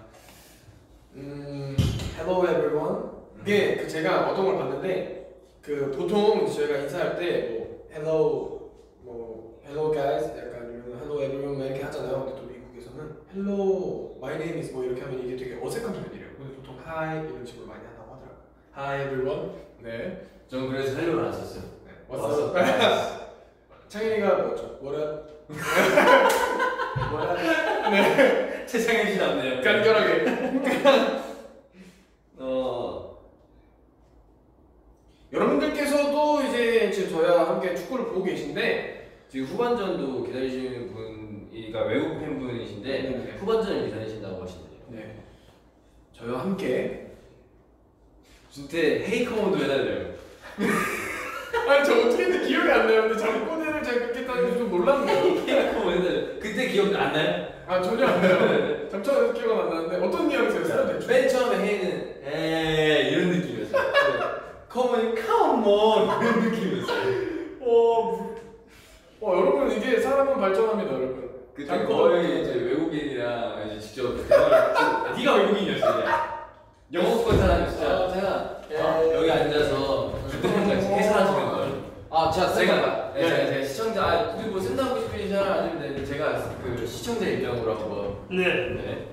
음, Hello everyone. 이게 그 제가 어떤 걸 봤는데 그 보통 저희가 인사할 때뭐 Hello, 뭐 Hello guys, 약간 아니면 Hello everyone 막 이렇게 하잖아요. 근데 또 미국에서는 Hello, my name is 뭐 이렇게 하면 이게 되게 어색한 표현이래요. 근데 보통 Hi 이런 식으로 많이 한다고 하더라고요. Hi everyone. 네. 저는 그래서 헬로를 안 썼어요. 네. What's up? 창현이가 뭐죠? Up? What up? 채창현 씨 남네요. 간결하게. 어 여러분들께서도 이제 지금 저희와 함께 축구를 보고 계신데 지금 후반전도 기다리시는 분이 그러니까 외국 팬분이신데 네네. 후반전을 기다리신다고 하시네요. 네. 저희와 함께 준태 hey come on도 해달래요. 아니 저 어떻게 했는지 기억이 안 나요 근데 잠꼬대를 제가 그렇게 했다는 좀 놀랐네요 hey come on 해달래요. 그때 기억 안 나요? 아 전혀 안 나요 잠깐만 기억은 안 나는데 어떤 뉘앙스였어요 대충? 맨 처음에 hey는 에이 이런 느낌이었어요. 커먼이 컴온 이런 느낌이었어요. 어, 어 여러분 이게 사람은 발전합니다 여러분 그때 잠깐. 거의 이제 외국인이랑 이제 직접 대화를 좀- 네가 외국인이었어 이제 영어권 사람이었어 아, 제가 예. 어, 여기 앉아서 주택까지 해설하시는 걸아 제가 제가 네, 네. 제가, 제가 시청자 아 그리고 쓴다고 싶으시면 하시면 되는데 제가 그 시청자 입장으로 한번 네. 네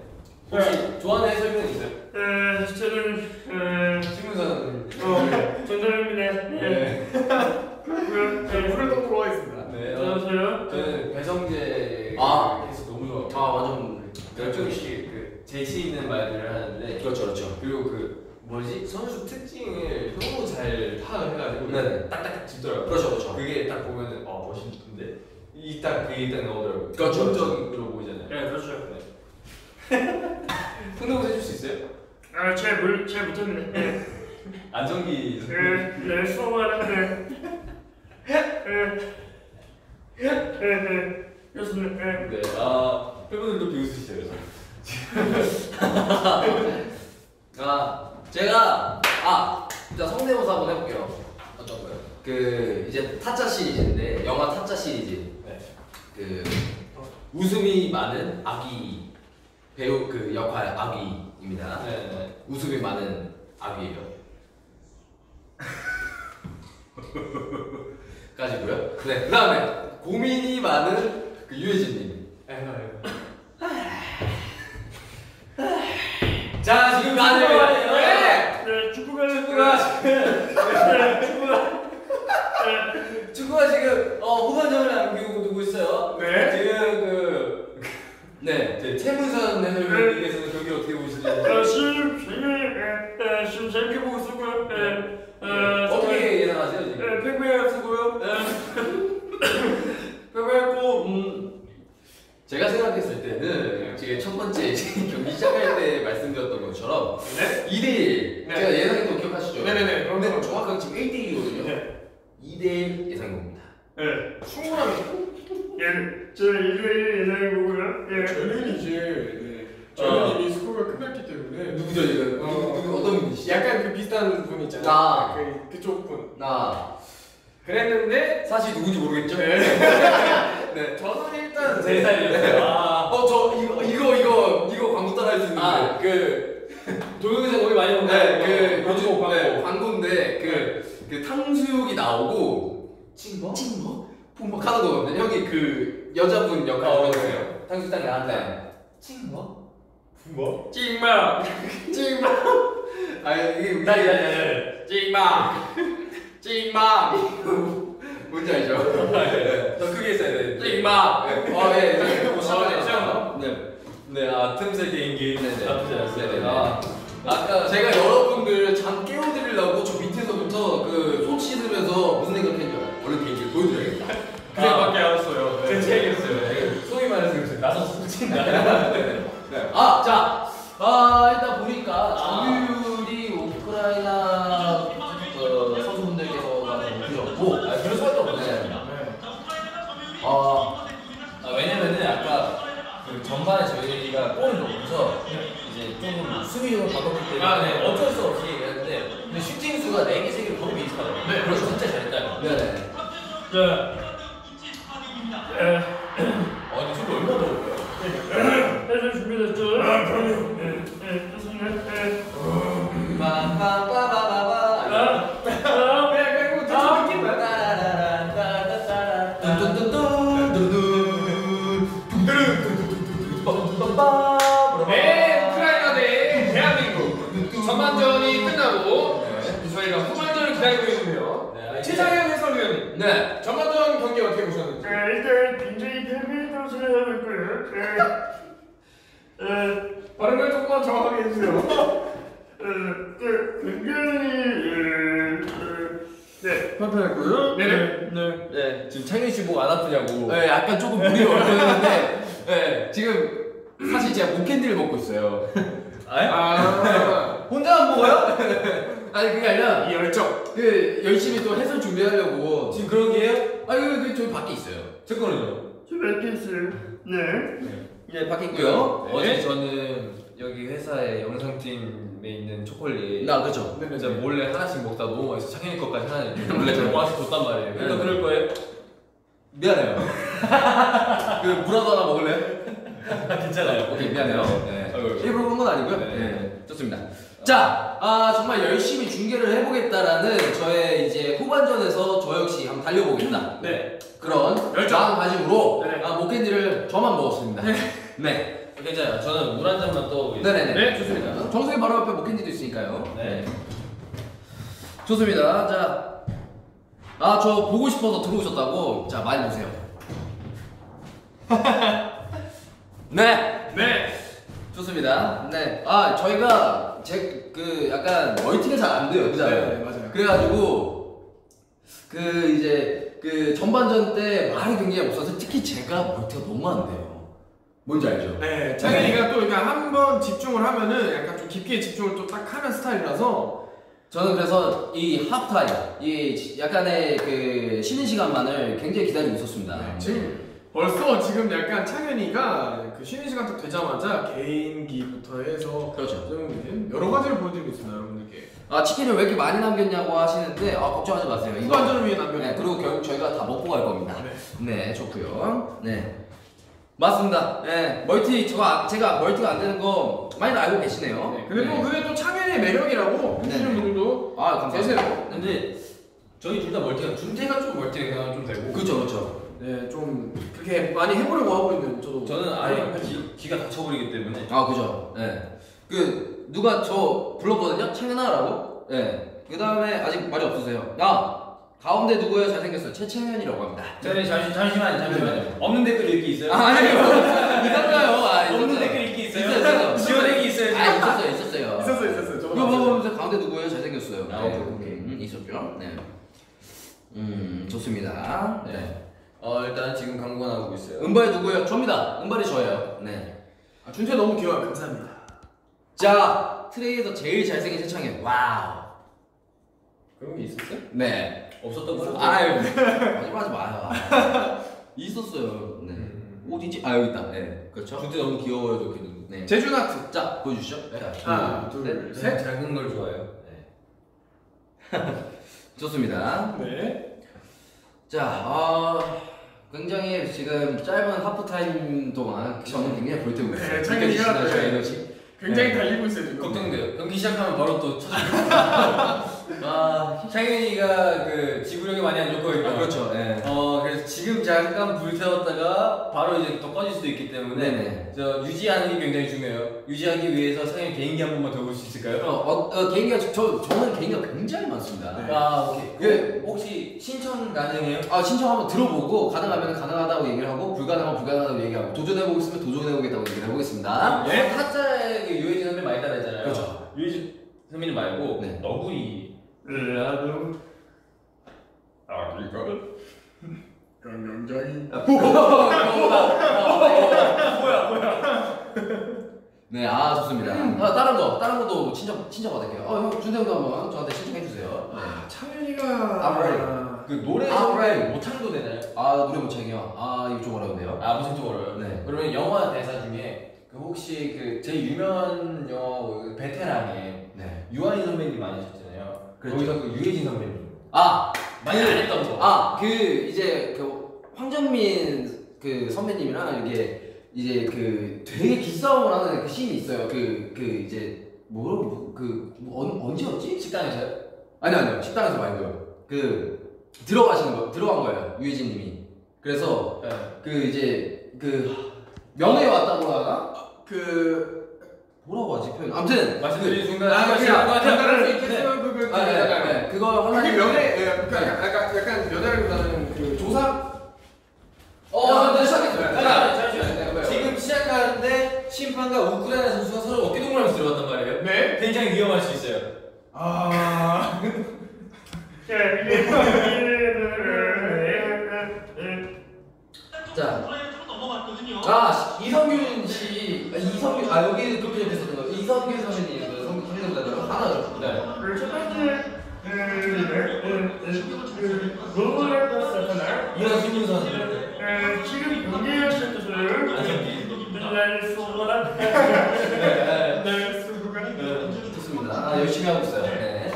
혹시 좋아하는 해설위원 있어요? 에, 저는 에, 신문선 어, 전설입니다. 네. 네. 네. 물을 떠보러 하겠습니다 네 어, 안녕하세요. 저는 배성재 아. 해서 너무 좋아하고 아 완전 열정 씨 그 재치 있는 말들을 하는데 그렇죠 그렇죠. 그리고 그 뭐지 선수 특징을 너무 잘 파악을 해가지고 네네. 딱딱딱 짚더라고요. 그렇죠 그렇죠. 그게 딱 보면은 아 멋있는데 이딱 그게 딱 나오더라고요. 그렇죠, 전적으로 보이잖아요. 네, 그렇죠. 흥동을 해줄 수 있어요? 아, 잘 잘. 네. 안정기 네, 네, 수고하는데. 네. 네, 네. 그렇습니다. 네. 네, 아 팬분들도 비웃으시죠. 아 제가 아 진짜 성대모사 한번 해볼게요. 어떤 거요? 그 이제 타짜 시리즈인데 영화 타짜 시리즈. 네. 그 웃음이 많은 아기 배우 그 역할 아기입니다. 네, 네. 웃음이 많은 아기예요. 까지고요. 네. 그 다음에 고민이 많은 그 유해진님. 자 지금 다들 네. 네, 축구가 축구가 네, 축구가 축구가 지금 어, 후반전을 남기고 두고 있어요. 네. 지금 그 네. 제 최문선 해설위원님께서는 경기 어떻게 보시는지 어, 심, 심, 네, 네, 심 보고 있었고요. 네. 어, 어떻게 예상하세요 지금? 네, 팽팽하게 쓰고요. 음 제가 생각했을 때는 지금 첫 번째 이제 경기 시작할 때 말씀드렸던 것처럼 네? 2대1 네. 제가 예상했던 거 기억하시죠? 네네네 그럼 근데 그럼 정확하게 지금 1대1이거든요. 네. 2대1 예상입니다. 네. 충분하면 예, 저 이거 예상해 보고요. 예. 저는 이제 네. 저는 이미 스코어가 끝났기 때문에 누구죠 이거? 어. 누구, 누구 어떤 분이시죠? 약간 그 비슷한 분 있잖아요 아. 그, 그쪽 분 나 그랬는데 사실 누군지 모르겠죠? 네 저는 일단 제 살이었어요. 아, 어 저 이거 이거 이거 이거 광고 따라할 수 있는데 아, 그 동영상 거기 많이 본다. 네, 그 광고, 요즘 광고. 네, 광고인데 그, 그 탕수육이 나오고 찡먹? 찡먹? 푹먹 하는 거거든요. 형이 그 여자분 역할 어, 해주세요. 탕수육 딱 나한테 네. 찡먹? 뭐? 찡마. 찡먹? 아 이게 다리 다리 다리. 찡막 찡막 뭔지 알죠? 네. 더 크게 써야 돼. 임마. 아, 예, 예. 어, 시원해, 시원해. 네. 네, 아 틈새 개인기. 나쁘지 않습니다. 아, 아까 제가 여러분들 잠 깨워드리려고 저 밑에서부터 그손 씻으면서 무슨 알아요? 얼른 개인기를 보여드려야겠다. 그래밖에 안 왔어요. 네. 제 얘기했어요. 소위 말해서. 나서 훔친다. 네. 아, 자, 아 일단 보니까 정규율이 우크라이나 어, 선수분들께서 높으셨고, 아, 그럴 수밖에 없네. 네. 아, 아, 왜냐면은 아까 그 전반에 저희가 골을 넣고서 이제 좀 수비적으로 바꿨기 때문에 아, 네. 어쩔 수 없이 얘기했는데 근데 슈팅 수가 4개, 3개 거의 비슷하더라고요. 네, 그래서 진짜 잘했다. 네 네. 약간 조금 물이 얼었는데, 네, 지금 사실 제가 목캔디를 먹고 있어요. 아, 혼자만 먹어요? 아니 그게 아니라 이 열정. 그 열심히 또 해설 준비하려고. 지금 그런 게요? 아니 그, 그 저기 밖에 있어요. 제 거는요? 있어요. 네. 네, 밖에 있고요. 어제 저는 여기 회사에 영상팀에 있는 초콜릿 나 그죠. 진짜 몰래 하나씩 먹다 너무 맛있어 창현이 것까지 하나 몰래 저거 하나씩 줬단 말이에요 그러니까 네. 그럴 거예요? 미안해요. 그 브라더 하나 먹을래요? 괜찮아요 오케이 미안해요. 네. 아이고. 일부러 그런 건 아니고요. 네. 네. 좋습니다. 자, 아 정말 열심히 중계를 해보겠다라는 저의 이제 후반전에서 저 역시 한번 달려보겠다. 네. 그런 열정. 마음가짐으로 네네. 아, 목캔디를 저만 먹었습니다. 네. 괜찮아요 저는 물 한 잔만 떠오겠습니다 네네네. 네, 좋습니다. 정수기 바로 앞에 목캔디도 있으니까요. 네. 좋습니다. 자, 아 저 보고 싶어서 들어오셨다고. 자 많이 보세요. 네. 네. 좋습니다. 네. 아 저희가 제 그 약간 멀티가 잘 안 돼요, 그죠? 네, 맞아요. 그래가지고 그 이제 그 전반전 때 말이 굉장히 없어서 특히 제가 멀티가 너무 안 돼요. 뭔지 알죠? 네, 창현이가 또 그러니까 한번 집중을 하면은 약간 좀 깊게 집중을 또 딱 하는 스타일이라서 저는 그래서 이 하프타임, 이 약간의 그 쉬는 시간만을 굉장히 기다리고 있었습니다. 네, 지금 벌써 지금 약간 창현이가 그 쉬는 시간 딱 되자마자 개인기부터 해서 그렇죠. 좀 여러 가지를 보여드리고 있습니다, 여러분들께. 아 치킨을 왜 이렇게 많이 남겼냐고 하시는데 아 걱정하지 마세요. 이거 후반전을 위해 남겨. 네, 그리고 결국 저희가 다 먹고 갈 겁니다. 네. 네, 좋고요. 네. 맞습니다. 네, 멀티 제가 제가 멀티가 안 되는 거 많이 알고 계시네요. 네, 근데 또 그게 또 창현의 매력이라고 네. 해주시는 분들도 아, 감사합니다. 계세요. 근데 저희 둘 다 멀티가 준태가 좀 멀티가 좀 되고 그렇죠, 그렇죠. 네, 좀 그렇게 많이 해보려고 하고 있는 저도. 저는 아예 기, 기가 닫혀버리기 때문에 아, 그죠. 네. 그 누가 저 불렀거든요. 창현아라고. 네. 그 다음에 아직 말이 없으세요. 야 가운데 누구예요? 잘생겼어요. 최채현이라고 합니다. 잠시, 잠시, 잠시만요 잠시만요 없는 댓글 읽기 있어요? 아, 아니요. 이상가요. 아, 없는 있었어요. 댓글 읽기 있어요? 있어요, 있어요. 지원액이 있어요 아, 있었어요, 있었어요. 있었어요, 있었어요. 이거 봤어요. 보면서 가운데 누구예요? 잘생겼어요. 아, 네. 오케이, 오케이. 음, 있었죠. 네. 음, 좋습니다. 네. 네. 어 일단 지금 광고 나오고 있어요 은발이 누구예요? 저입니다. 은발이 저예요. 네. 아, 준태 너무 귀여워요. 감사합니다. 자, 트레이에서 제일 잘생긴 최창현. 와우. 그런 게 있었어요? 네. 없었던 거요? 아유, 거짓말하지 마요. 있었어요. 네. 음. 어디지? 아, 여기 있다. 네. 그렇죠. 준태 너무 귀여워요 좋기는 네. 제주나트. 자, 보여주시죠. 네. 자, 하나, 둘, 둘, 셋. 셋. 작은 걸 좋아해요 네. 좋습니다. 네. 자, 어, 굉장히 지금 짧은 하프 타임 동안 저는 굉장히 볼때고 있어요. 네, 네. 저 에너지? 굉장히 네. 달리고 있어요 지금. 걱정돼요 경기 시작하면 바로 또 아, 창현이가 그 지구력이 많이 안 좋거든요. 아, 그렇죠. 예. 어 그래서 지금 잠깐 불태웠다가 바로 이제 또 꺼질 수도 있기 때문에 네네. 저 유지하는 게 굉장히 중요해요. 유지하기 위해서 창현 개인기 한 번만 더 볼수 어, 있을까요? 어, 어, 개인기가 저 저는 개인기가 굉장히 많습니다. 아 오케이. 그- 그 혹시 신청 가능해요? 아 신청 한번 들어보고 가능하면 가능하다고 얘기를 하고 불가능하면 불가능하다고 얘기하고 도전해 보고 있으면 도전해 보겠다고 얘기를 해 보겠습니다. 예? 타짜의 그 유해진 선배 많이 따라했잖아요. 그렇죠. 유해진 선배님 말고 네. 너구리. 나도 아 이거 강영장이 네, 아 좋습니다. 아, 다른 거, 다른 것도 친정 친정 받을게요. 어, 형 준대형도 한번 저한테 신청해 주세요. 네. 창현이가. 그 노래 아, right. 모창도 되나요? 아 노래 못 챙겨. 아 이거 좀 어려운데요. 아 무슨 또 어려요? 네. 그러면 영화 대사 중에 그 혹시 그 제일 유명한 영화 그 베테랑에 네. 유한희 선배님 많이 하셨잖아요. 그렇죠. 거기서 그 유해진 선배님 아, 많이 안 했던 거. 아, 그 이제 그 황정민 그 선배님이랑 이게 이제 그 되게 기싸움을 하는 그 씬이 있어요. 그 그 이제 뭐그 그, 뭐, 언, 언제였지? 식당에서요? 아니 아니요 식당에서 말고요. 그 들어가시는 거 들어간 거예요 유해진님이. 그래서 네. 그 이제 그 명예 왔다고 하나? 그 뭐라고 하지 표현? 아무튼 말씀드린 순간 아, 그. 간단할 수 있겠어요. 그, 그, 그, 아, 네, 네, 그거 하나 그게 면회, 예, 그러니까 약간 약간 면회라기보다는 그 조사. 어, 네, 시작했어요. 네, 네. 지금 시작하는데 심판과 우크라이나 선수가 서로 어깨 동무하면서 들어갔단 말이에요. 네. 굉장히 위험할 수 있어요. 아. 자. 넘어갔거든요. 아 이성균 씨, 아, 이성균 아 여기 그렇게 적혔었던 거 이성균 선생님 그 성- 성대모사대로 하나 더. 네. 첫 번째 신문 선수. 에, 지금 때는 안성기. 날 네. 네. 좋습니다. 아 열심히 하고 있어요. 네.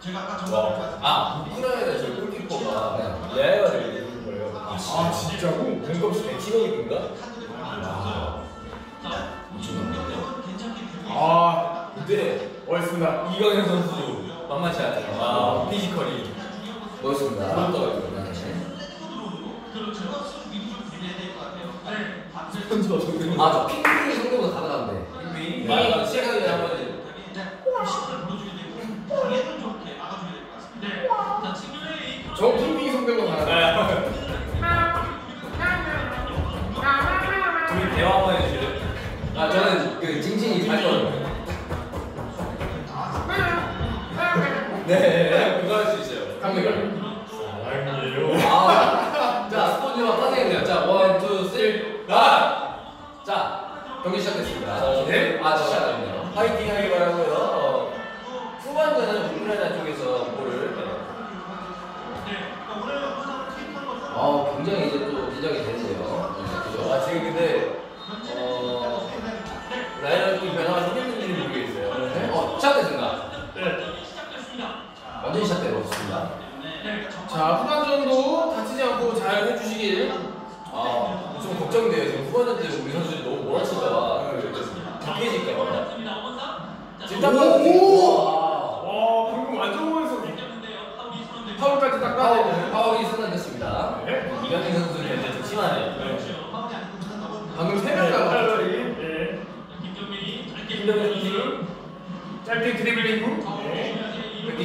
제가 아까 전화를 아 우크라이나 저 골키퍼가 레알을 이루는 거예요. 아 진짜고? 몸값이 110억인가? 아. 근데 멋있습니다. 이강인 선수도 만만치 않아요. 아 피지컬이 멋있습니다. 네. 저기. 아저 핑크이 성대모사 가능한데. 핑크이. 맞아. 시간이 한번 저 핑핑이 성대모사 하나. 둘이 아 저는 그 징징이 버전. 네. 그거 할 수 있어요. 사랑해요. 아, 자 스폰지와 빠지겠네요. 자 one, two, three, 아. 자 경기 시작됐습니다. 네. 아 시작합니다. 파이팅 하기 바라고요. 어, 후반전은 우크라이나 쪽에서 볼을 아 굉장히 이제 또 긴장이 되는데요. 네, 그죠? 아 지금 근데 어 라인업이 변화가 생겼는지는 모르겠어요. 네. 어 시작됐습니다. 네. 완전히 시작되었습니다. 자 후반전도 다치지 않고 잘 해주시길. 아 좀 걱정돼요. 지금 후반전 때 우리 선수들이 너무 몰아칠까봐 격해질까봐. 지금 딱 오! 와. 와 방금 완전 멋있어. 파울까지 딱 파울, 따네. 파울이 선언됐습니다. 이강인 선수는 진짜 좀 심하네요. 방금 세명 나왔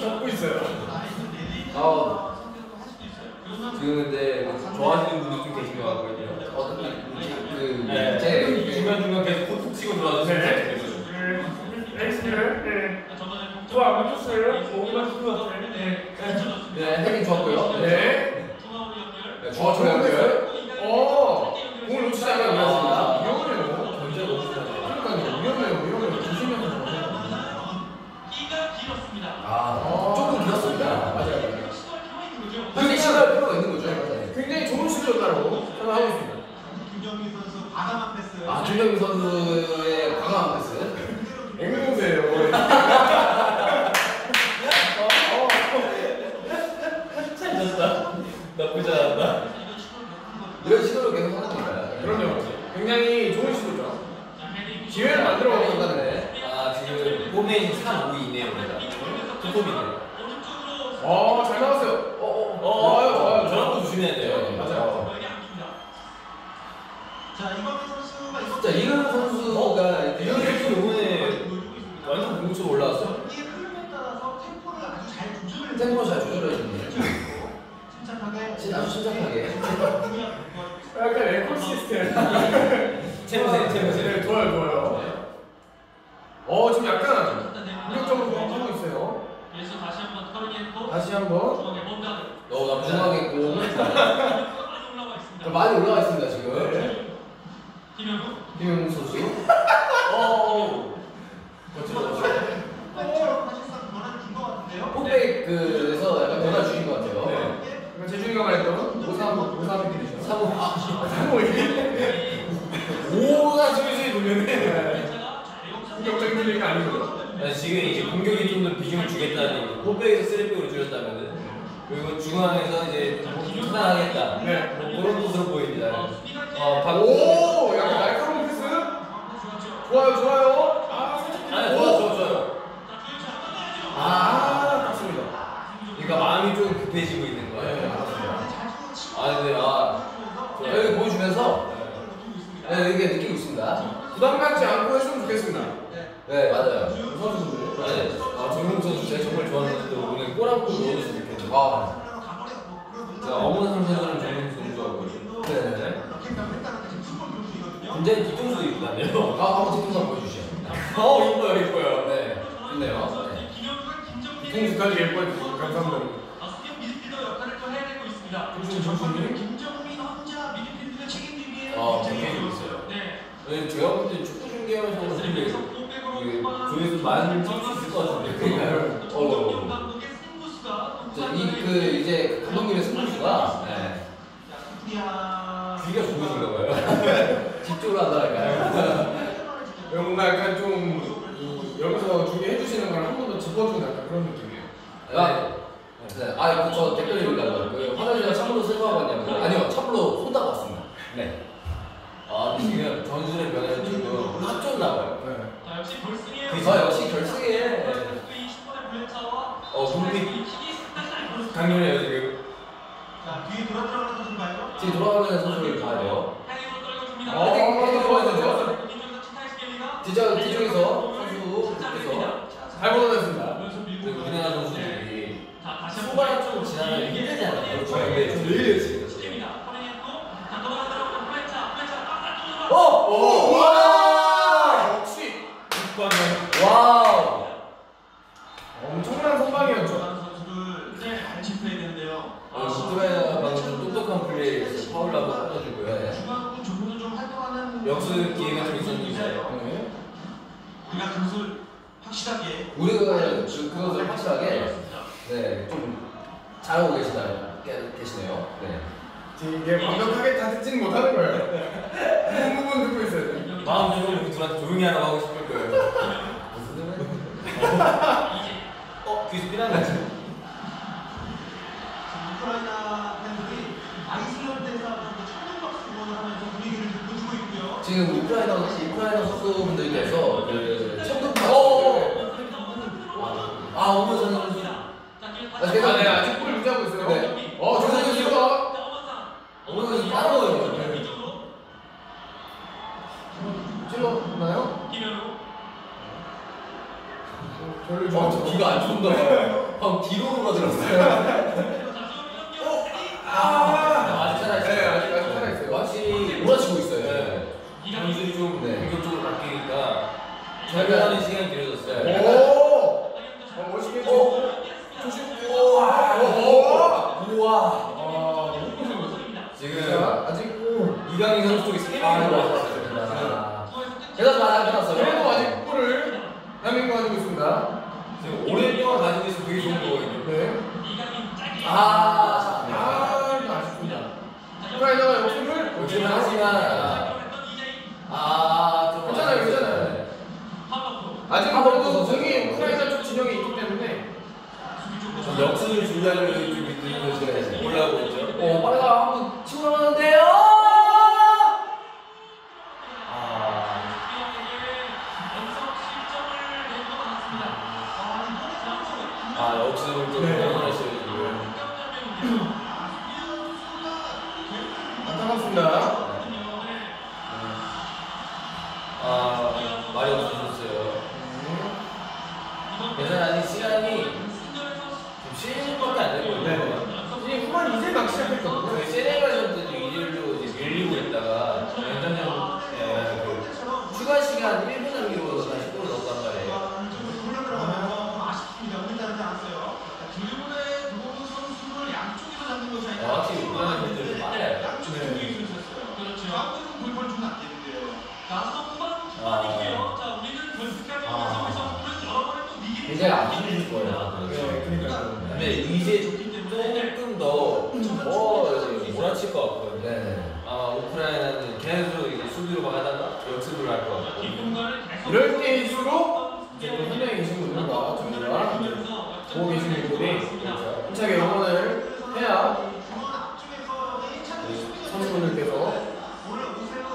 덮고 있어요. 아, 지금 근데 좋아하시는 분들 좀 계신 것 같거든요. 어떤 그 네. 제 중간 중간 계속 콕콕 치고 들어와주시면 네. 예. 엑스를, 예. 저안 맞췄어요. 뭔가 싶었어요. 예. 네, 왜냐면 제가 볼 때 축구 중계하면서 여기서 이게 조회수 많이 찍을 것 같은데 그러니까요. 어. 이그 이제 그 감독님의 승부수가 네. 귀가 좋으신가 봐요. 집중을 한다니까요 뭔가 약간 좀 여기서 중계해 주시는 걸 한 번 더 짚어주는 약간 그런 느낌이에요. 네. 네. 아, 그저 댓글 읽으려고. 그 화장실에 참으로 쓸고 왔냐고. 아니요, 참으로 혼다고 왔습니다. 네. 지금 전술의 변화를 지금 합쳐 나와요. 네. 자, 역시 결승이에요. 아 역시 결승에 어, 동기. 강렬해요 지금. 자, 뒤에 돌아 들어가는 선수인가요? 지금 돌아가는 선수를 봐야 돼요. 향이로 떨궈줍니다. 어, 헤딩 좋아했는데요? 김준서 친타이스입니다. 뒤쪽 뒤쪽에서 선수 뒤쪽에서 잘 보내냈습니다. 그리고 우리나라 선수들이 자, 다시 한번 후반 쪽으로 지나가면 힘들잖아요. 그렇죠. 확실하게 우리가 네. 그것을 확실하게 네좀 잘하고 계시다 계시네요. 네. 되게 완벽하게 다 듣지는 못하는 거예요. 한 부분 듣고 있어요. 마음 네. 조금 우리 둘한테 조용히 하라고 하고 싶을 거예요. 네. 무슨 이제 어? 귀에서 삐나는 거지? 우크라이나 팬들이 아이슬란드 대사한테 천연 박수 응원을 하면서 분위기를 보여주고 있고요. 지금 우크라이나 우크라이나 선수분들께서 그 청동 박수 아, 오늘 저는 아, 죄송합니다. 네, 아직 골 유지하고 있어요. 네. 어, 어 저는 어, 이거 오늘 빠르거든요. 네. 찔렀나요? 저를 아, 저 기가 안 좋은가 봐요. 방금 뒤로로 가 들었어요. 아, 아, 우와. 우와. 지금 아직 이강인 선수 쪽이 세 명이 들어왔습니다. 계속 맞아 끊었어요. 그래도 아직 골을 남긴 가지고 있습니다. 지금 오랫동안 가지고 있어 되게 좋은 거거든요. 네. 아, 아, 이거 아쉽습니다. 우크라이나가 욕심을 보지는 하지만, 아, 좀 괜찮아요, 괜찮아요. 아직 아무도 뭐, 아, 뭐, 저기 우크라이나 쪽 진영이 역순을 준비하는 느낌이 드는 시간이 올라오고 있죠. 어, 빨라 한번 굉장히 아쉬우실 거예요. 아, 그렇죠. 네, 그러니까. 네. 근데 이제 조금 더더 몰아칠 것 같거든요. 네. 아 우크라이나는 계속 이제 수비로 하다가 연습을 할 것 같고. 이럴 때일수록 이제 또 현장에 계신 분들과 좀 대화를 보고 계신 분들이 그렇죠. 힘차게 응원을 해야 네, 선수분들께서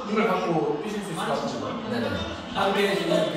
힘을 받고 뛰실 수 있을 것 같습니다. 네네. 한국에 지금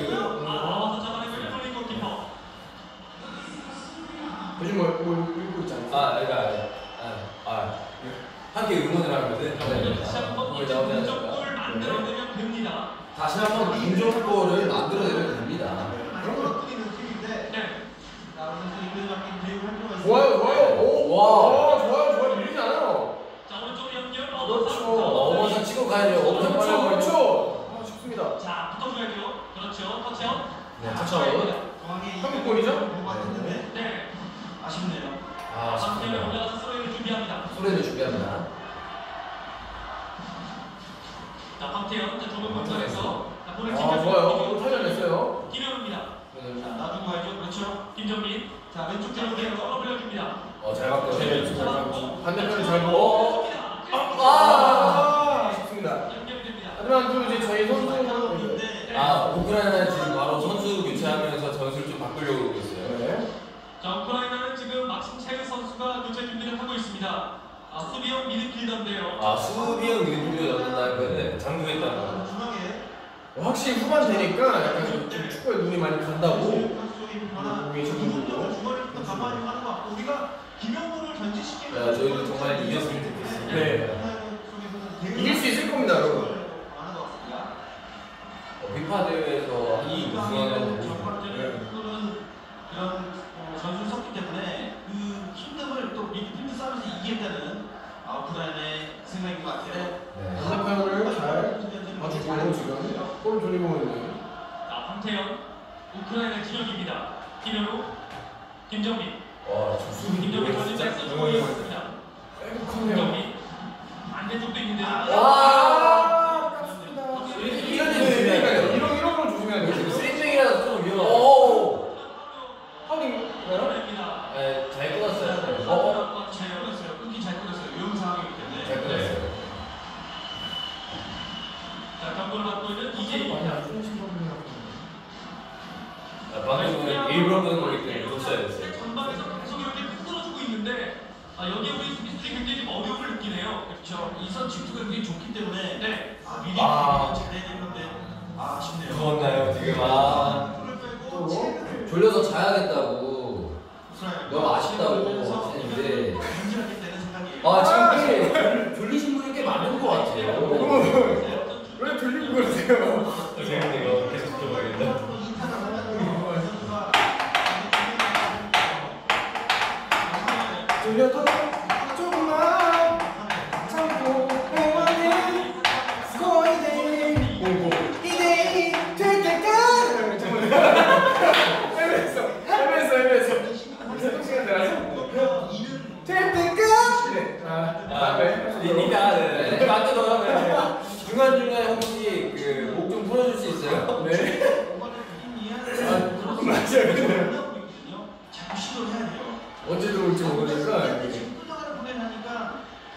언제 들어올지 모르니까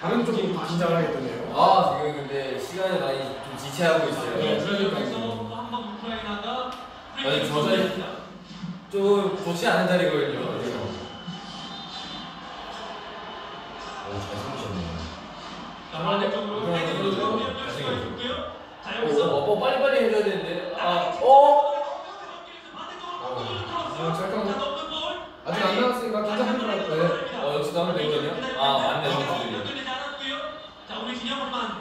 다른 쪽으로 긴장을 하겠던데요. 아 지금 근데 시간이 많이 좀 지체하고 있어요. 네, 그래서 한번 우크라이나가 아니 저자 좀 좋지 않은 자리거든요. 빨리빨리 해줘야 되는데. 아, 어? 어 아, 잠깐만. 아직 안 나왔으니까 긴장하지 말고 해. 어, 역시 나는 내거든요? 아, 맞네, 네. 선수들이. 네. 자, 우리 기념으로만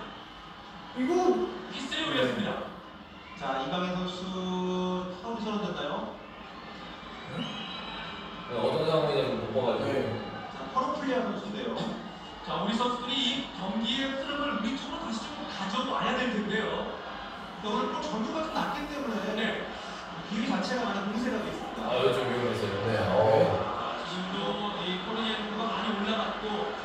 이거 히스를 올렸습니다. 자, 이강인 선수 서울이 선언됐나요? 네, 네 어떤 상황이냐면 못 봐가지고. 자, 퍼로플리아 선수인데요. 자, 우리 선수들이 경기의 흐름을 우리 쪽으로 다시 좀 가져와야 될 텐데요. 근데 오늘 또 전주가 좀 낮기 때문에 네. 그 기회 자체가 많이 공세가 돼 있어요. 아, 요즘 위험해서요. 네. 어. 지금도 이 코리아 인구가 많이 올라갔고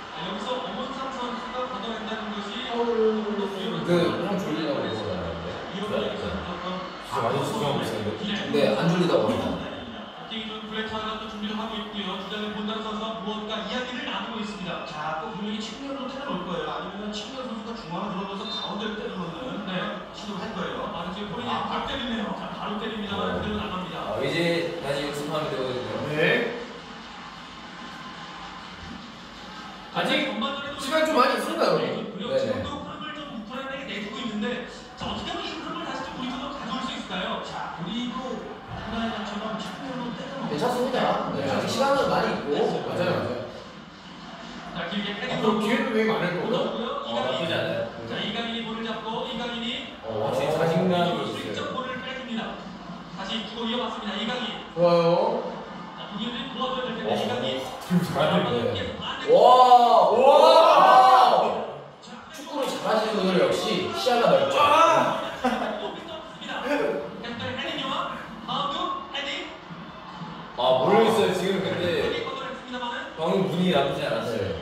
사람들이 왜 많을까? 어, 나쁘지 어, 않아요. 자 이강인이 볼을 잡고 이강인이 어, 확실히 자신감이 어, 있어요. 슬쩍 볼을 빼줍니다. 다시 주고 이어봤습니다. 이강인. 좋아요. 자 분위기를 도와줘야 될 텐데 이강인. 어, 지금 잘하는데. 계속 반대. 와, 와. 축구를 잘하시는 분들 역시 시야가 넓죠. 아, 아 모르겠어요 지금 근데 방금 문이 나쁘지 않았어요.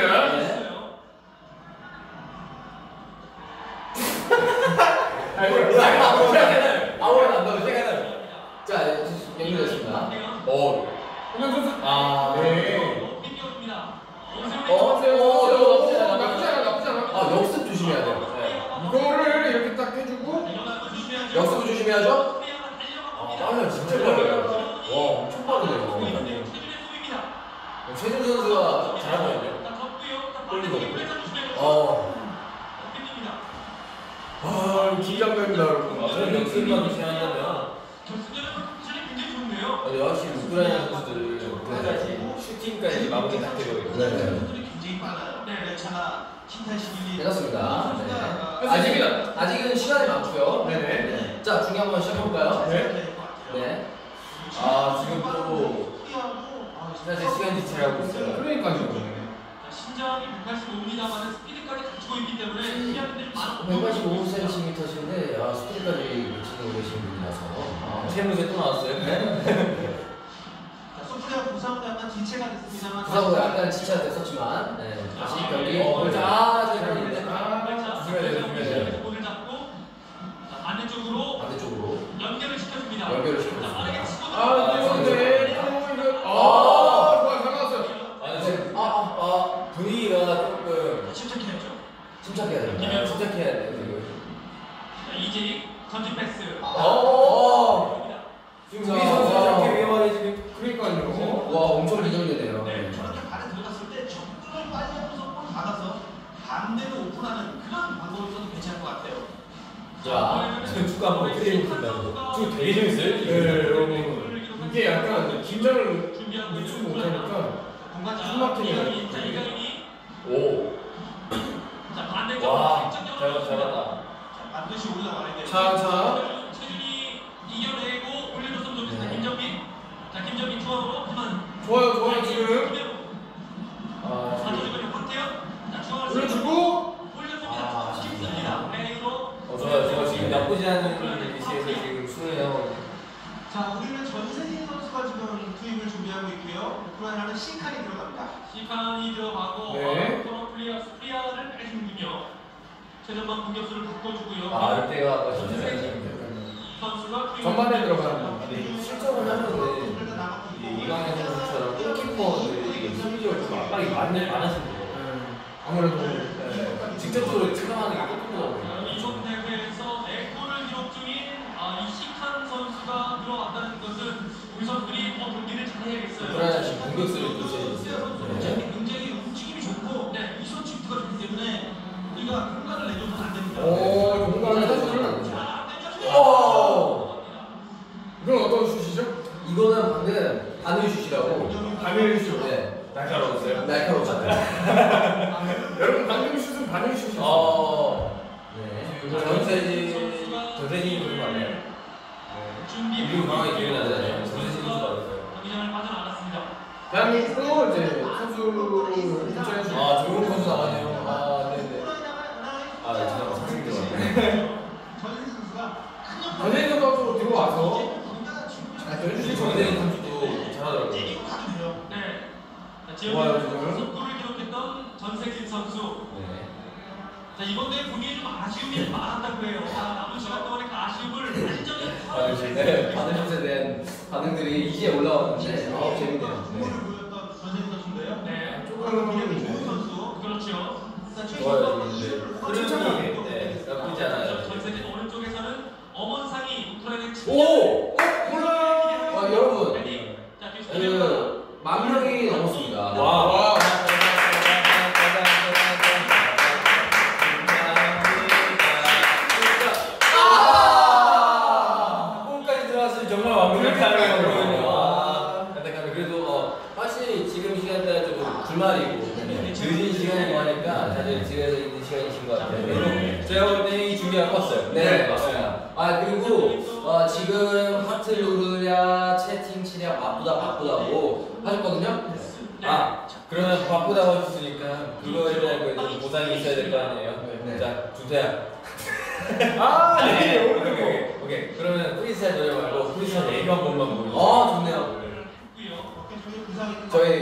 아, 네. 어, 어, 어, 어 연습 아, 조심해야 돼요. 네. 이거를 이렇게 딱 해주고 역습 조심해야죠? 아, 빨라요. 진짜 빨라요. 와, 엄청 빠르네요. 최준 선수가 잘하고 있네요. 끌리고. 어. 아, 아 긴장됩니다, 여러분. 저는 역습만 제한다면. 아, 근데 우크라이나 선수들. 홈런까지 슈팅까지 마무리 다 되거든요. 네. 분들이 굉장히 많아요. 네, 차나 신탄식이 괜찮습니다. 네. 아직은 네. 아직은 시간이 많고요. 네네. 네. 자 중요한 번 시작해볼까요? 네. 네. 네. 네. 아 지금 또 아, 사실 시간이 지나고 있어요. 그러니까요. 신장이 185입니다만 스피드까지 갖추고 있기 때문에 시합들이 많아. 185cm신데 아, 스피드까지 놓치고 계신 분이라서. 아, 채무새 또 나왔어요. 네. 잠깐 지시가 됐었지만 네, 다시 경기 아, 네. 골장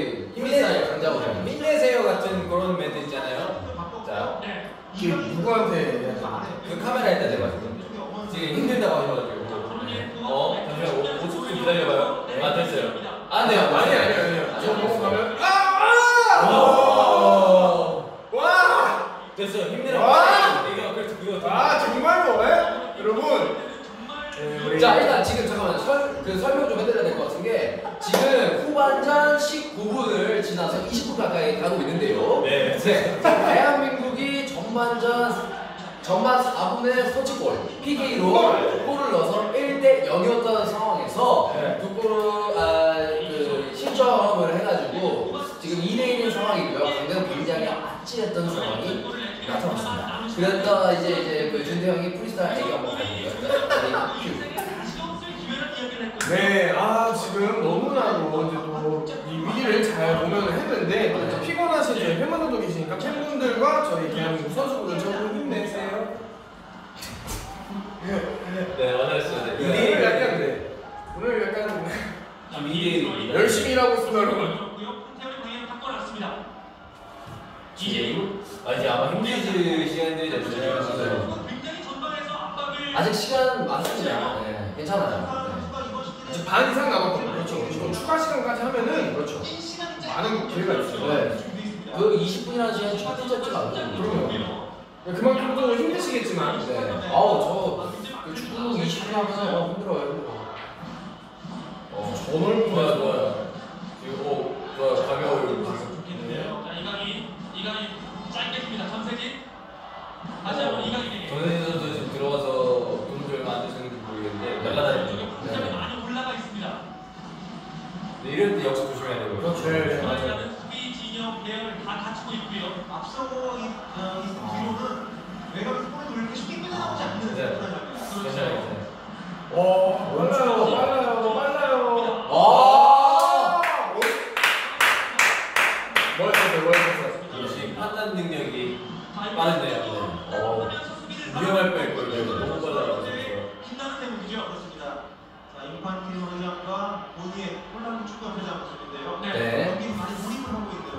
저희 힘내세요, 강자거든요. 힘내세요 같은 그런 멘트 있잖아요. 자, 네. 이게 누구한테 해야 되나? 그 카메라 에다 대가지고 지금 힘들다고 하셔가지고 어? 잠시만 5초 좀 기다려봐요. 아 됐어요. 안 돼요. 아니 아니 아니요. 저 넘어가면 아! 아! 와! 됐어요. 힘내라. 와! 이거. 그거 아 정말로 예? 여러분 자, 일단 지금 잠깐만 설, 그 설명 좀 해드려야 될 것 같은 게 지금 후반전 19분을 지나서 20분 가까이 가고 있는데요. 네. 네. 대한민국이 전반전 전반 4분에 선취골 PK로 골을 넣어서 1대 0이었던 상황에서 네. 두 골을 아, 그 실점을 해가지고 지금 2대 1인 상황이고요. 방금 굉장히 아찔했던 상황이 나타났습니다. 그랬다 이제 이제 그 준태 형이 프리스타일 얘기 한번 해볼게요. 네, 아 지금 너무나도 이제 또이 위기를 잘 보면을 했는데 또 피곤하신 저희 팬분들도 계시니까 팬분들과 저희 대한민국 선수분들 조금 힘내세요. 네, 맞았어요. 네. 오늘 약간 네. 오늘 약간 2대1입니다. 열심히 일하고 있습니다, 여러분. 이제 아 이제 아마 힘드실 시간들이 됐어요. 아직 시간 많습니다. 네, 괜찮아요. 아직 반 이상 남았거든요. 그렇죠. 그렇죠. 추가 시간까지 하면은 그렇죠. 많은 기회가 있어요. 네. 그 20분이라는 시간 절대 짧지가 않거든요. 그럼요. 그만큼 또 힘드시겠지만 네. 아우 저그 축구 20분 하면 어, 힘들어요. 힘들어. 어, 오늘 좋아요, 좋아요. 지금 오, 좋아요, 가벼워요. 지금. 좋겠는데요. 자 이강인, 이강인 짧게 줍니다. 전세진. 다시 한번 이강인에게. 전세진 선수 지금 들어와서 돈을 얼마 안 드시는지 모르겠는데 날라다니죠. 굉 이럴 때 역시 조심해야 되고. 그렇죠. 네, 네. 중앙이라는 수비 진영 계열 다 갖추고 있고요. 앞서고 이, 어, 이 뒤로는 외곽에서 볼이 이렇게 쉽게 빼나오지 않는 네. 그런 괜찮아요, 괜찮아요. 와 빨라요, 빨라요, 빨라요. 아! 인판티노 회장과 본인의 홀란드 축구협 회장 모습인데요. 네. 네. 여기 많이 몰입을 하고 있는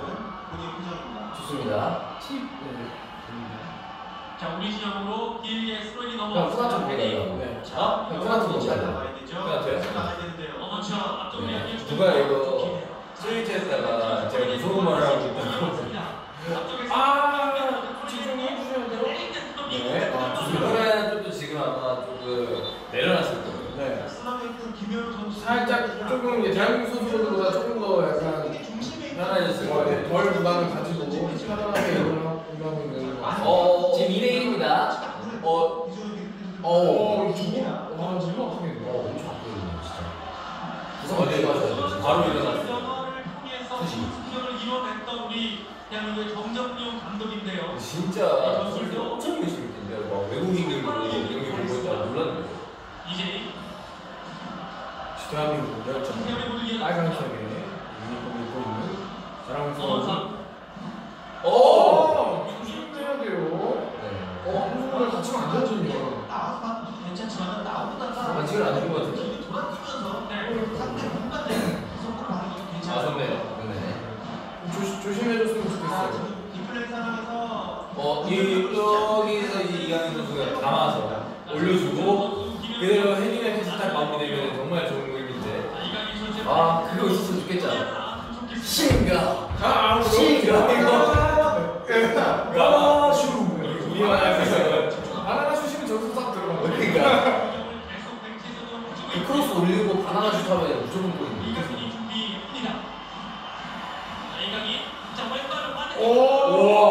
본인의 표정입니다. 좋습니다. 자 우리 진영으로 길게 스로이 형 넘어. 후나 좀 보여달라고. 네. 아? 형 후나 좀 보여달라고. 나가야 되죠. 나가야 나가야 되는데요. 어머 저 앞쪽으로 네. 누가 이거 스위트에다가 제가 무서운 말을 하고 있다고. 아 집중해 주셔야 돼요. 네. 아, 좋습니다. 쪽도 지금 아마 조금 내려놨을 거예요. 살짝 조금 이제 대한민국 선수들보다 조금 더 약간 편안해졌을 것 같아요. 어, 네. 덜 부담을 가지고 편안하게 운동하고 있는 것 같아요. 어, 미래입니다. 어, 어, 저거? 와, 저거 하게 돼. 엄청 아프거든요, 진짜. 그래서 어디 가서 바로 일어났어. 진짜. 엄청 열심히 했는데, 외국인들 대한민국 열정 빨간색의 유니폼을 입고 있는 자랑스러운 오! 어, 조심해야 돼요. 네. 어, 한국말 같이 만들어줬네요 괜찮지만 나보다 따라 아직은 안 좋은 것 같은데? 여기서 네. 아, 어, 이강인 선수가 담아서 올려주고 그대로 해님의 비슷한 마음이 되면 정말 좋은 아 그거 있었으면 좋겠잖아. 신가. 아, 신가. 이거 가 슈. 우리만 알고 있어요. 바나나 슈시면 저기서 들어가. 그러니까. 이 크로스 올리고 바나나 슛 하면 무조건 골이 오.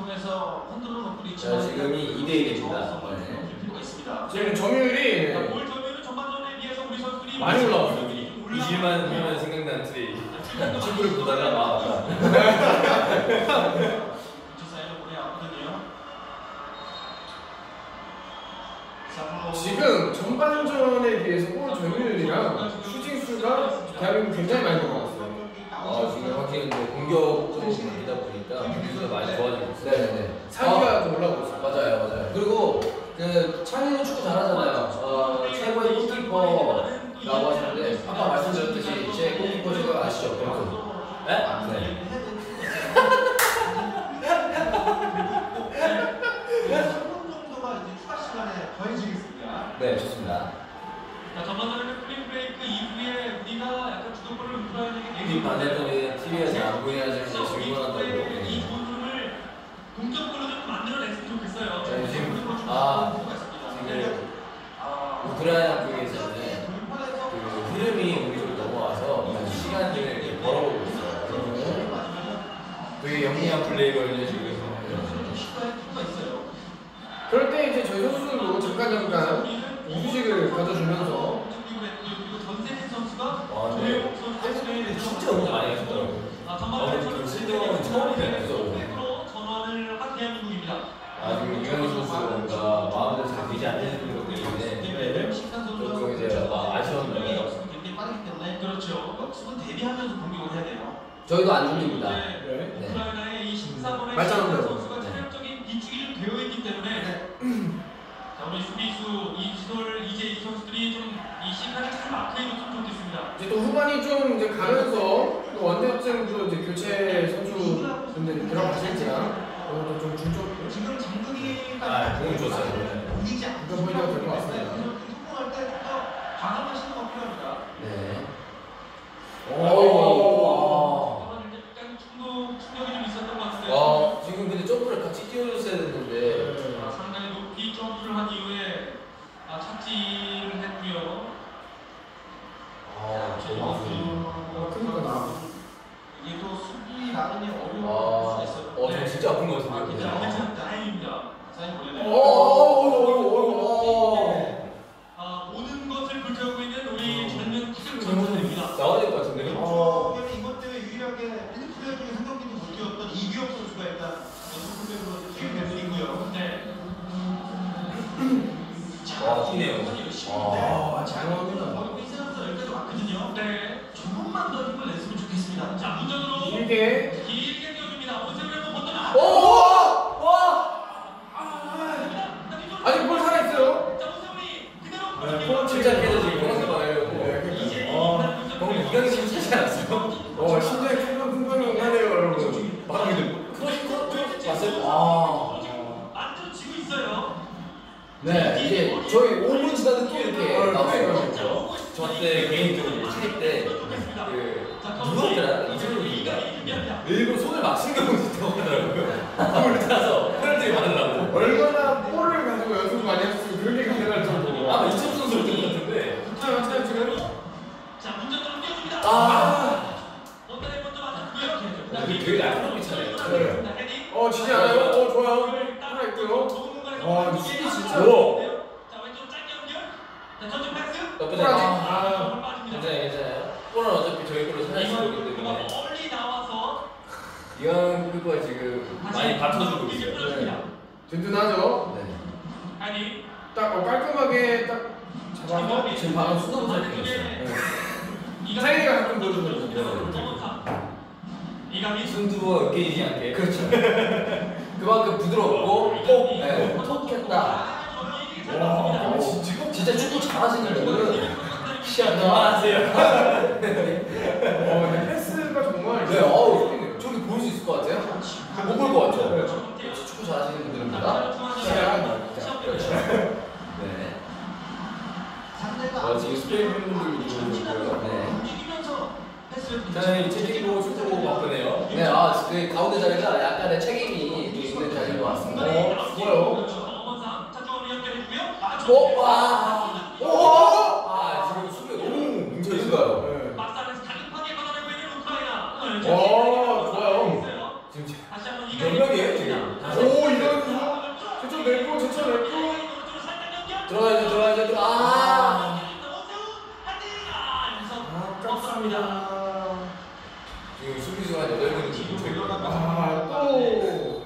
통해서 흔들어놓은 있지만 자, 네. 지금 2대 1입니다. 지금 점유율이 골 점유율은 전반전에 비해서 우리 선수들이 많이 올라왔어요. 이질만 보면 생각난 트레이. 축구를 보다가 막 지금 전반전에 비해서 골 점유율이랑 슈팅 수가 대한민국 굉장히 많이 올라왔어요. 아 지금 확실히 공격적으로 갑니다 보니 까 공격수가 많이 좋아지고 있어요. 네네네. 사기가 좀 올라오고 있어요. 맞아요, 맞아요. 그리고 그 창희는 축구 잘하잖아요. 어, 최고의 골키퍼라고 하시는데 아까 말씀드렸듯이 제 골키퍼 지금 아시죠? 그렇죠. 네? 네. 시간에 더해지겠습니다. 네, 좋습니다. 자, 전반전에는 플린 브레이크 이후에 우리가 약간 주도권을 우크라이나에게 이 반대편에 TV에서 안 우리 질문한다고. 이 부분을 동점골로 좀 만들어냈으면 좋겠어요. 네, 지금- 동점골로 좀 아. 지금 아, 우크라이나 쪽에서는 그 흐름이 우리 쪽으로 넘어와서 시간을 이렇게 벌어보고 있어요. 되게 영리한 플레이거든요 지금. 그럴 때 이제 저희 선수들도 잠깐 잠깐 휴식을 가져주면서 그리고 전세진 선수가 아, 네. 근데 진짜 운동 많이 하시더라고요. 아, 그 실력은 처음이네? 로 전환을 한 대한민국입니다. 아 지금 이강인 선수가 마음대로 잘 되지 않는 것 때문에 선수가 조금 이제 아, 아쉬웠네요. 굉장히 빠르기 때문에 그렇죠. 역습은 대비하면서 공격을 해야 돼요. 저희도 안 죽립니다. 네. 네. 우크라이나의 이 14번의 말짱한데요. 선수가 체력적인 비축이 좀 되어 있기 때문에 자 우리 수비수 이지솔 이제 이 선수들이 좀이 시간을 잘 마크해줬으면 좋겠습니다. 이제 또 후반이 좀 이제 가면서 또 원대학생도 이제 교체 선수분들이 들어가실지랑 그것도 좀 중점 지금 장국이가 아, 공은 좋았어요. 움직이지 않고 그런 포인트가 될것 같습니다. 성공할 때부터 과감한 신호가 필요합니다. 네. 오. 약간 충동 충격이 좀 있었던 것 같은데. 와 지금 근데 점프를 같이 뛰어줬어야 됐는데 아, 상당히 높이 점프를 한 이후에 아, 착지를 했고요. 아저 어, 그러니까 나. 이게 또 수비 나름의 어려운 아. 어, 저 진짜 아픈 것 아, 같은데. 괜찮아요. 괜찮아 요. 네, 이제 저희 5분 지나도 또 이렇게 어, 나왔어요. 그러니까요. 저때 개인적으로 차일 때그 누구였더라? 이준호인가? 일부러 손을 맞춘 경우도 있더라고요. 울타서 페널티를 받으려고. 얼마나 볼을 가지고 연습 많이 했으면 그런 게 가능할 정도로. 아마 이천수 선수 것 같은데. 자, 자, 지금. 자, 문전으로 뛰어줍니다. 아. 원단에 먼저 맞았고요. 어, 되게 되게 날카롭게 차네요. 네. 어, 지지 않아요? 어, 좋아요. 좁은 공간에서 와, 나가는데요. 자, 왼쪽 짧게 연결. 자, 전진 패스. 나쁘지 아. 않아. 아, 빠집니다. 괜찮아요, 괜찮아요. 볼은 어차피 저희 걸로 살아있을 거기 이번 때문에. 멀리 나와서 이강 골키퍼가 지금 많이 받쳐주고 있어요. 뿌려줍니다. 든든하죠? 네. 아니, 딱 어, 깔끔하게 딱 잡아서. 지금 방금 살펴줬어요. 네. 이강인 차이가 가끔. 넘어가. 이강인 순두부가 으깨지지 않게. 그렇죠. 그만큼 부드럽고 톡, 네, 톡했다. 와, 진짜. 진짜 축구 잘하시는 분들은 시합 그만하세요. 어, 패스가 정말. 네, 어우, 저기 볼 수 있을 것 같아요? 못볼 것 같죠? 역시 축구 잘하시는 분들입니다. 그렇죠. 네. 상대가 어, 지금 스페인 팬분들도 들어오고요. 네. 저는 채팅도 축구 바쁘네요. 네, 아, 그 가운데 자리가 약간의 책임이 있는 자리인 것 같습니다. 어, 좋아요. 뭐? 오, 와. 오! 아, 지금 수비 너무 뭉쳐있어요. 네. 네. 와, 좋아요. 지금 제, 다시 한번 이명이에요 지금. 오, 이명이 최초 멜코, 최초 멜코. 들어가야죠, 들어가야죠. 아. 아깝습니다. 지금 수비수가 8명이지. 아, 또.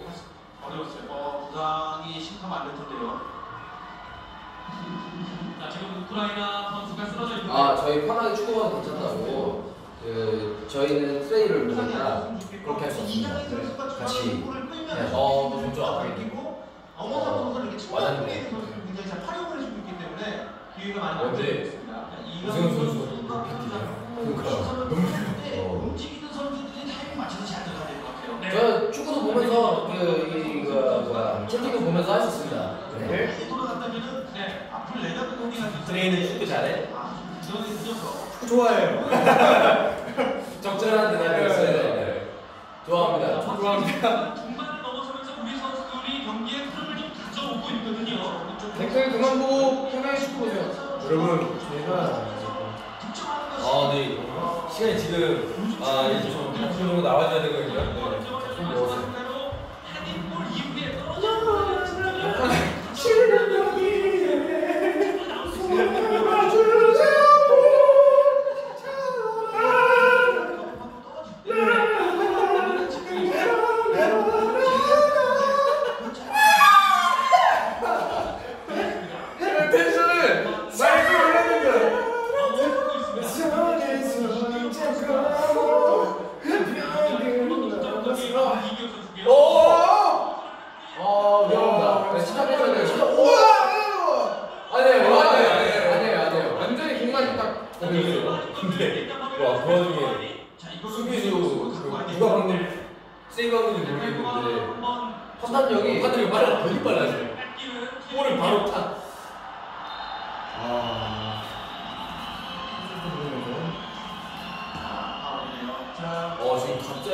어려웠어요. 어, 부상이 심판 안 됐던데요. 자 지금 우크라이나 선수가 쓰러져 있고 아 저희 편하게 축구하면 괜찮다고 그 저희는 트레이를 모으니까 그렇게 했습니다. 네, 같이 해야죠. 네, 어, 뭐 좋죠. 고 어머나 선수를 이렇게 친구한테 있는 선수를 굉장히 잘 활용을 해주고 있기 때문에 기회가 많이 언제 만들어졌습니다. 이강인 우승훈 선수가 선수가 그러니까. 너무 좋아요. 움직이는 선수들이 타이밍 맞춰서 잘 들어가야 될 것 같아요. 저 축구도 보면서 그이 그, 뭐야 채팅도 보면서 할수 있습니다. 트레이는 축구 잘해? 축구 좋아해요. 적절한 대답이 있어야 돼. 좋아합니다. 좋아합니다. 중반을 넘어서면서 우리 선수들이 경기에 흐름을 좀 가져오고 있거든요. 댓글 그만 보고 편하게 축구 보세요. 여러분, 제가 아, 네. 시간이 지금 아, 이제 좀 1분 정도 나와줘야 되거든요. 네. 좀 넣어서. 헤딩볼 네.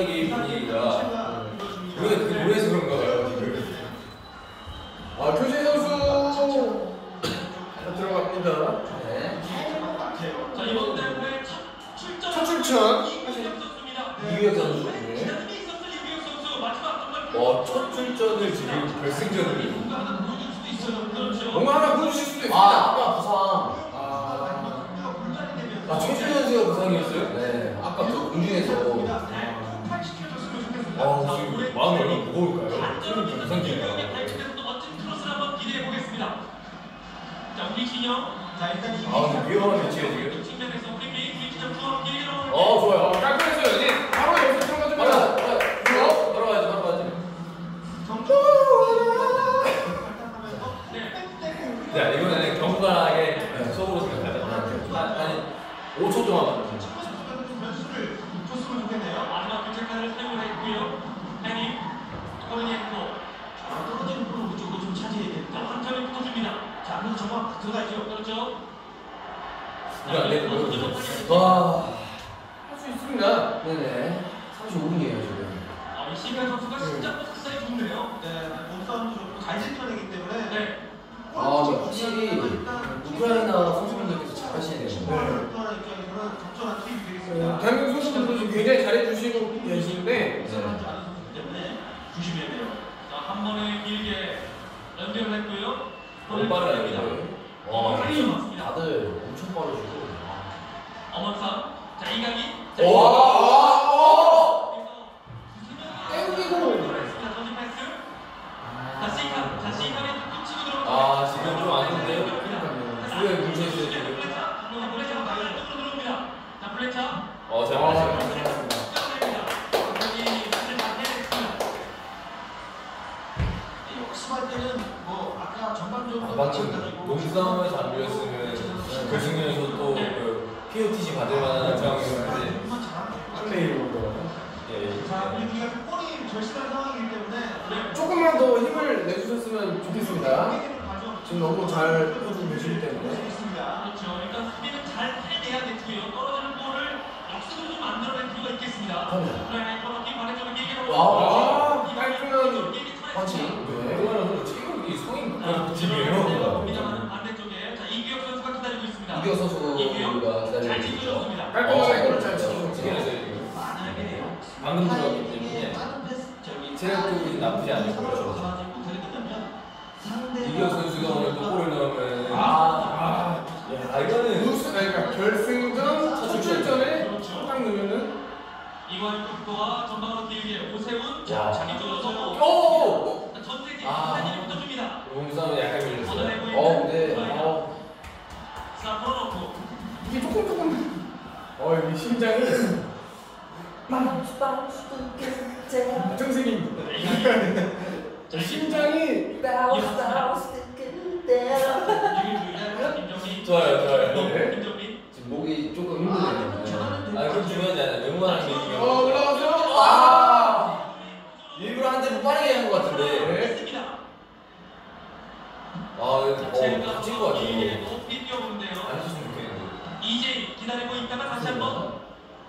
갑자기 분위기가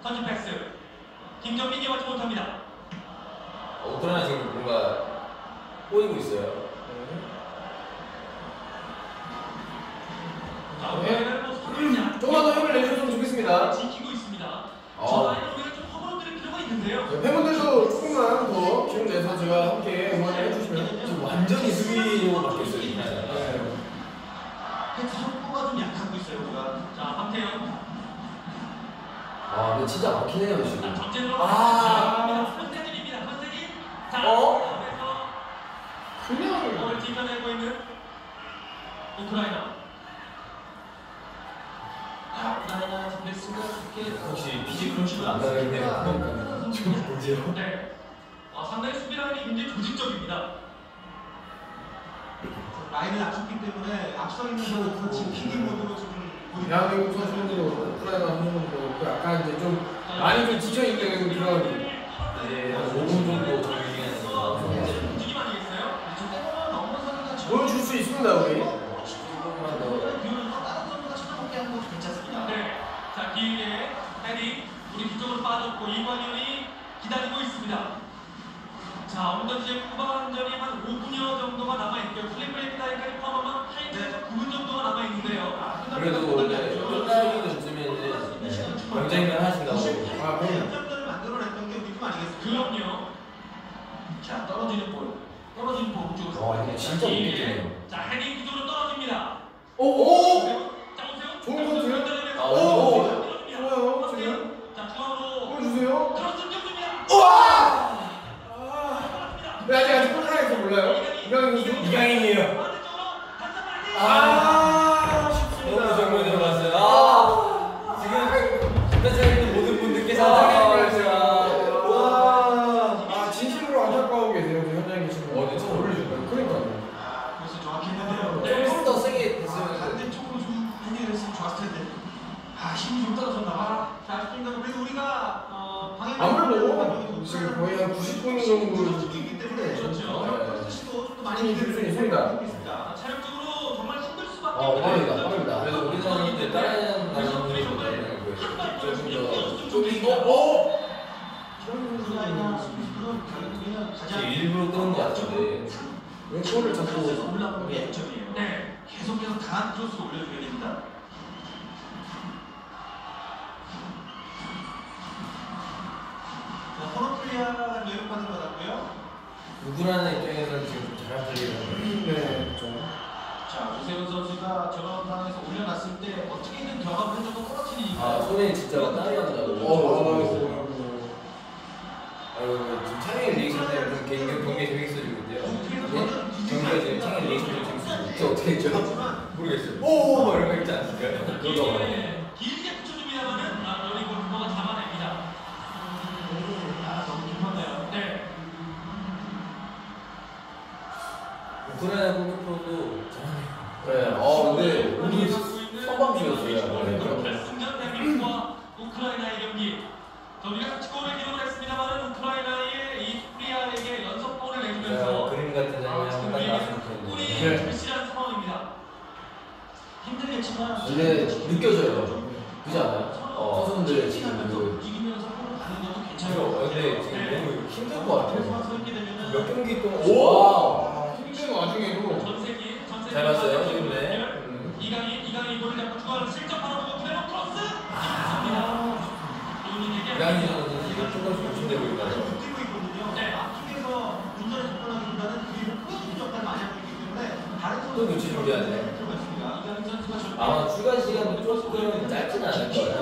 던진 패스. 김정민이 맞지 못합니다. 어, 우크라이나 지금 뭔가 꼬이고 있어요. 자, 네. 오늘은 뭐 서두르지 않고 조금만 더 힘을 내주셨으면 좋겠습니다. 아, 근데 진짜 막히네요 자, 지금. 아. 손태진입니다. 손태진. 자, 어? 그래서 그냥 볼을 뒷면내고 있는 우크라이나. 아, 우크라이나 디펜스가 그렇게 혹시 피지컬 치고 안 가겠네요. 좀 보세요. 네. 아, 상당히 수비라인이 굉장히 조직적입니다. 라인을 낮췄기 때문에 앞서 있는 선수가 지금 킹링 모드로 지금 보 이고 대한민국 선수들도 우크라이나 선수들도 그 약간 이제 좀 많이 좀 지쳐 있는 그런 이제 한 5분 정도 저 보여줄 수 있습니다 우리 조금만 더. 자, 길게 헤딩 우리 뒤쪽으로 빠졌고 이관현이 기다리고 있습니다. 자, 오늘 이제 후반전이 한 5분여 정도가 남아있고요. 플레이브레이크 타임까지 포함하면 8분에서 9분 정도가 남아있는데요. 그래도 원래 끝나기 전쯤에는 경쟁을 하신다고. 아 그럼 점들을 만들어냈던 게 우리 팀 아니겠습니까? 그럼요. 자, 떨어지는 볼. 떨어지는 볼 쪽으로. 와, 이거 진짜 못 이기네요. 자, 헤딩 뒤쪽으로 떨어집니다. 오 오 자, 오세요. 좋은. 자, 아, 오, 떨어집니다. 좋아요. 지금. 자, 중앙으로 보여주세요 크로스 뛰어줍니다. 우와 네, 아직 아직 콜라에서 몰라요. 이강인 선수 이강인이에요. 아 우크라이나 입장에서는 지금 좀 잘한 하고 네, 좀. 자, 오세훈 선수가 저런 상황에서 올려놨을 때 어떻게든 경험을 해줘도 떨어뜨리니까. 아, 손에 진짜 땀이 난다고. 어, 아이고. 아유, 지금 창의 리액션 때문에 좀 개인기 경기 재밌어지고 있대요. 경기가 지금 창의 리액션 좀 재밌어지고. 어떻게 했죠? 모르겠어요. 오! 막 이런 거 있지 않습니까? 그러다가. 우크라이나 골키퍼도 잘하네요. 네. 어, 근데 오늘 하고 있는 선방중이었어요. 네. 결승전 대한민국과 우크라이나의 경기. 스코어를 기록을 했습니다만은 우크라이나의 이 프리아에게 연속골을 자, 내주면서 그림 같은 아, 장면 좋겠는데. 네. 불실한 상황입니다. 힘들겠지만. 근데 느껴져요. 그지 않아요? 어. 선수분들 지금 그 이기면서 골을 받는 것도 괜찮아요. 근데 지금 너무 힘들 것 같아요. 몇 경기 동안. 오! 아, 힘든 와중에도. 전세기, 전세기. 잘 봤어요, 지금 네. 음. 이강인, 이강인 볼을 잡고 중앙을 슬쩍 바라보고 그대로 크로스! 입니다. 이강인에게 이강인 선수는 지금 조금씩 욕심내고 있다고. 뛰고 있거든요. 네. 앞쪽에서 운전에 접근하기보다는 그리고 끌어주는 역할을 많이 하고 있기 때문에 다른 이강인 선수가 저 아마 추가 시간도 조금 짧진 않을 거예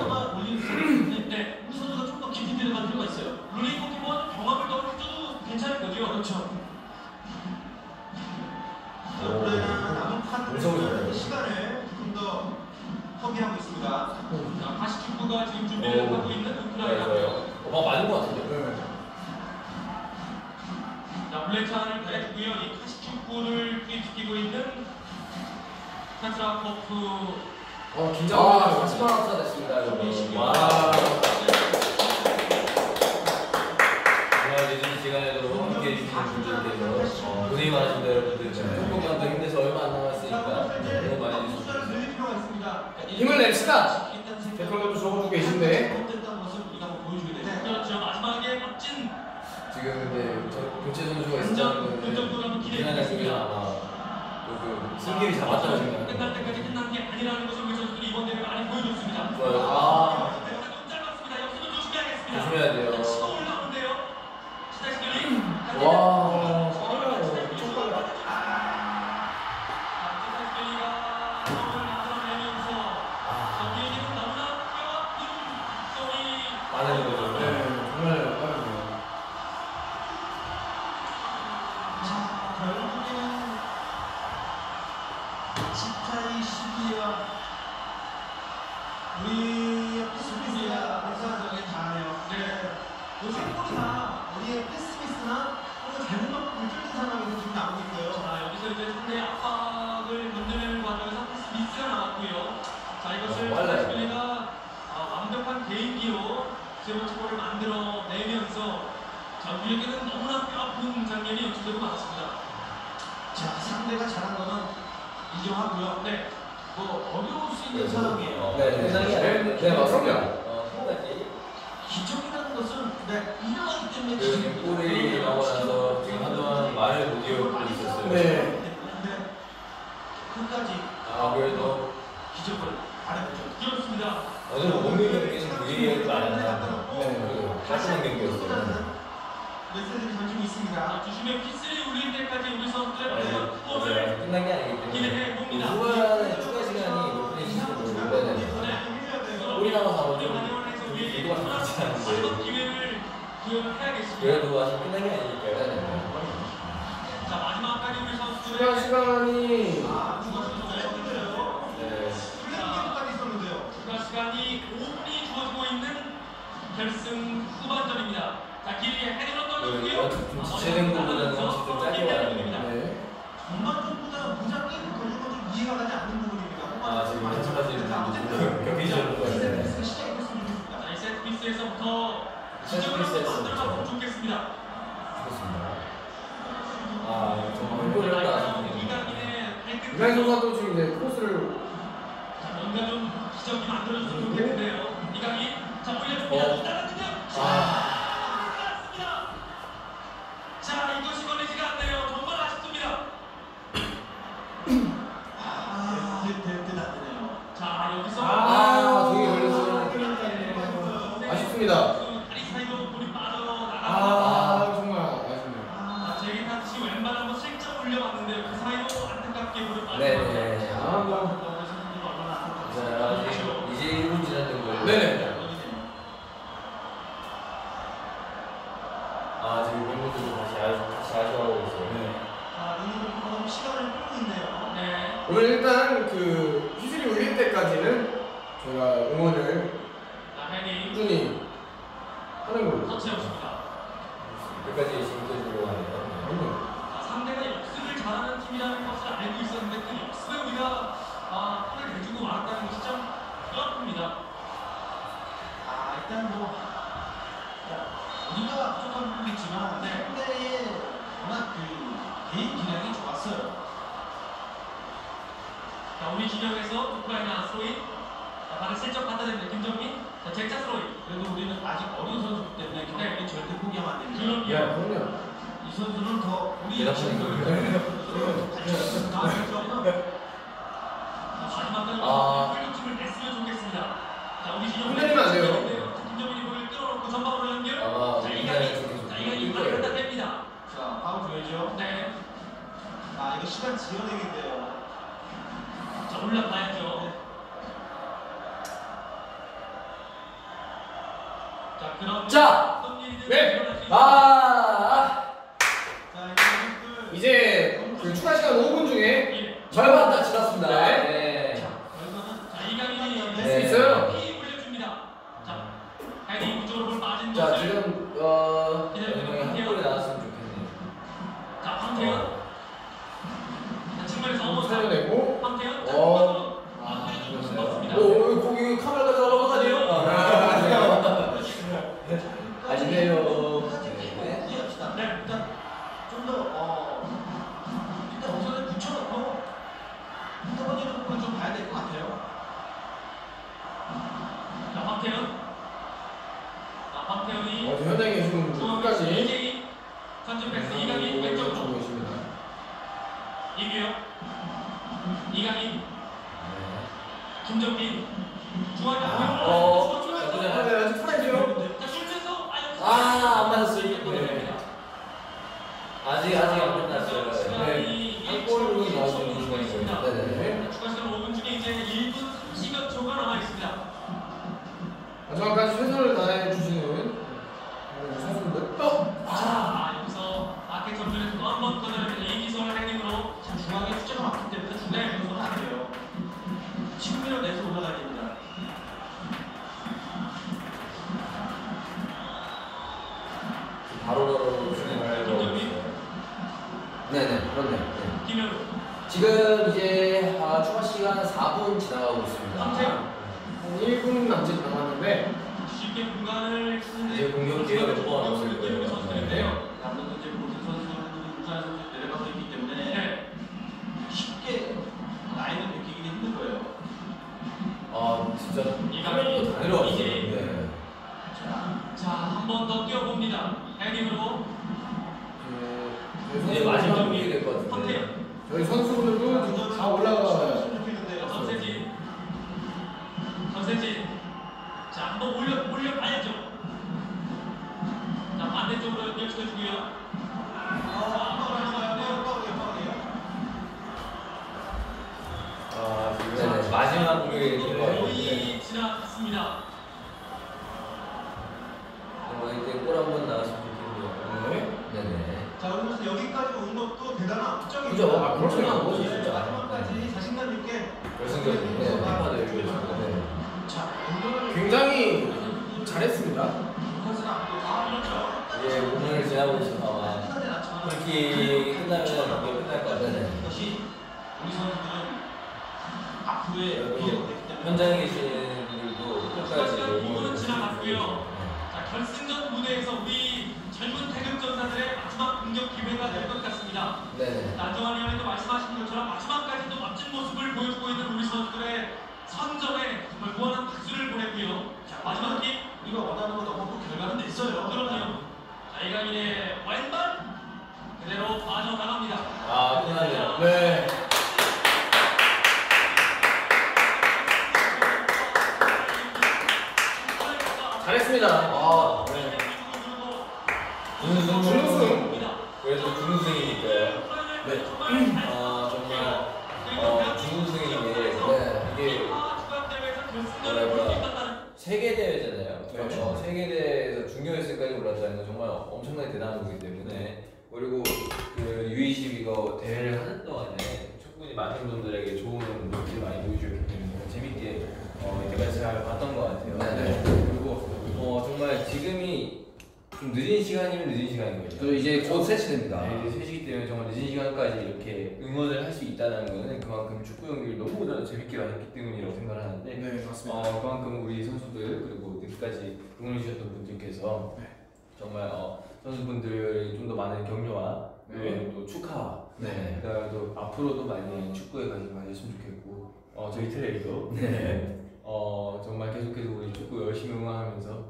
축구회가 좀 많이 했으면 좋겠고 어, 저희 트레이도 네. 네. 어, 정말 계속해서 우리 축구 열심히 응원하면서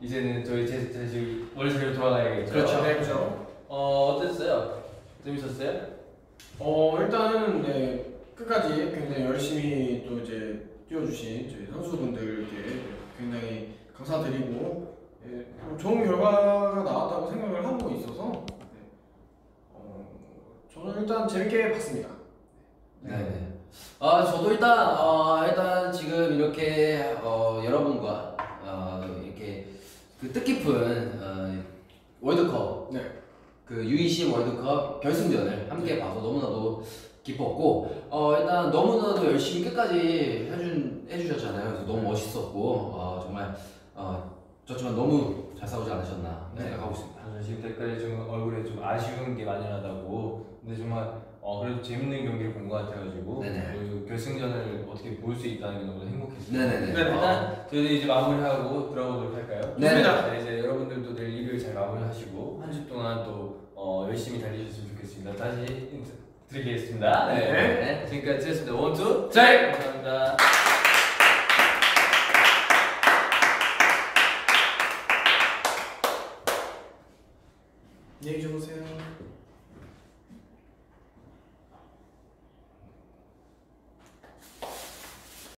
이제는 저희 제, 제 지금 원래 자리로 돌아가야겠죠. 그렇죠. 네, 그렇죠. 어, 어땠어요? 재밌었어요? 어 일단은 네 끝까지 굉장히 열심히 또 이제 뛰어주신 저희 선수분들께 굉장히 감사드리고 예, 뭐 좋은 결과가 나왔다고 생각을 하고 있어서 네. 어, 저는 일단 재밌게 봤습니다. 네, 네. 아 저도 일단 어, 일단 지금 이렇게 어, 여러분과 어, 이렇게 그 뜻깊은 어, 월드컵 네. 그 U20 월드컵 결승전을 함께 네. 봐서 너무나도 기뻤고 어, 일단 너무나도 열심히 끝까지 해준 해주셨잖아요. 그래서 너무 네. 멋있었고 어, 정말 어, 저지만 너무 잘 싸우지 않으셨나 네. 생각하고 있습니다. 지금 댓글에 좀 얼굴에 좀 아쉬운 게 많이 나다고 근데 정말 어, 그래도 재밌는 경기를 본 것 같아가지고 그 결승전을 어떻게 볼 수 있다는 게 너무 행복했어요. 네네네. 그럼 일단 저희들 이제 마무리하고 들어가도록 할까요? 네네. 좋습니다. 네, 이제 여러분들도 내일 일요일 잘 마무리하시고 한 주 동안 또 어, 열심히 달리셨으면 좋겠습니다. 다시 힌트 드리겠습니다. 네. 네. 네. 지금까지 했습니다. 원투 제 감사합니다.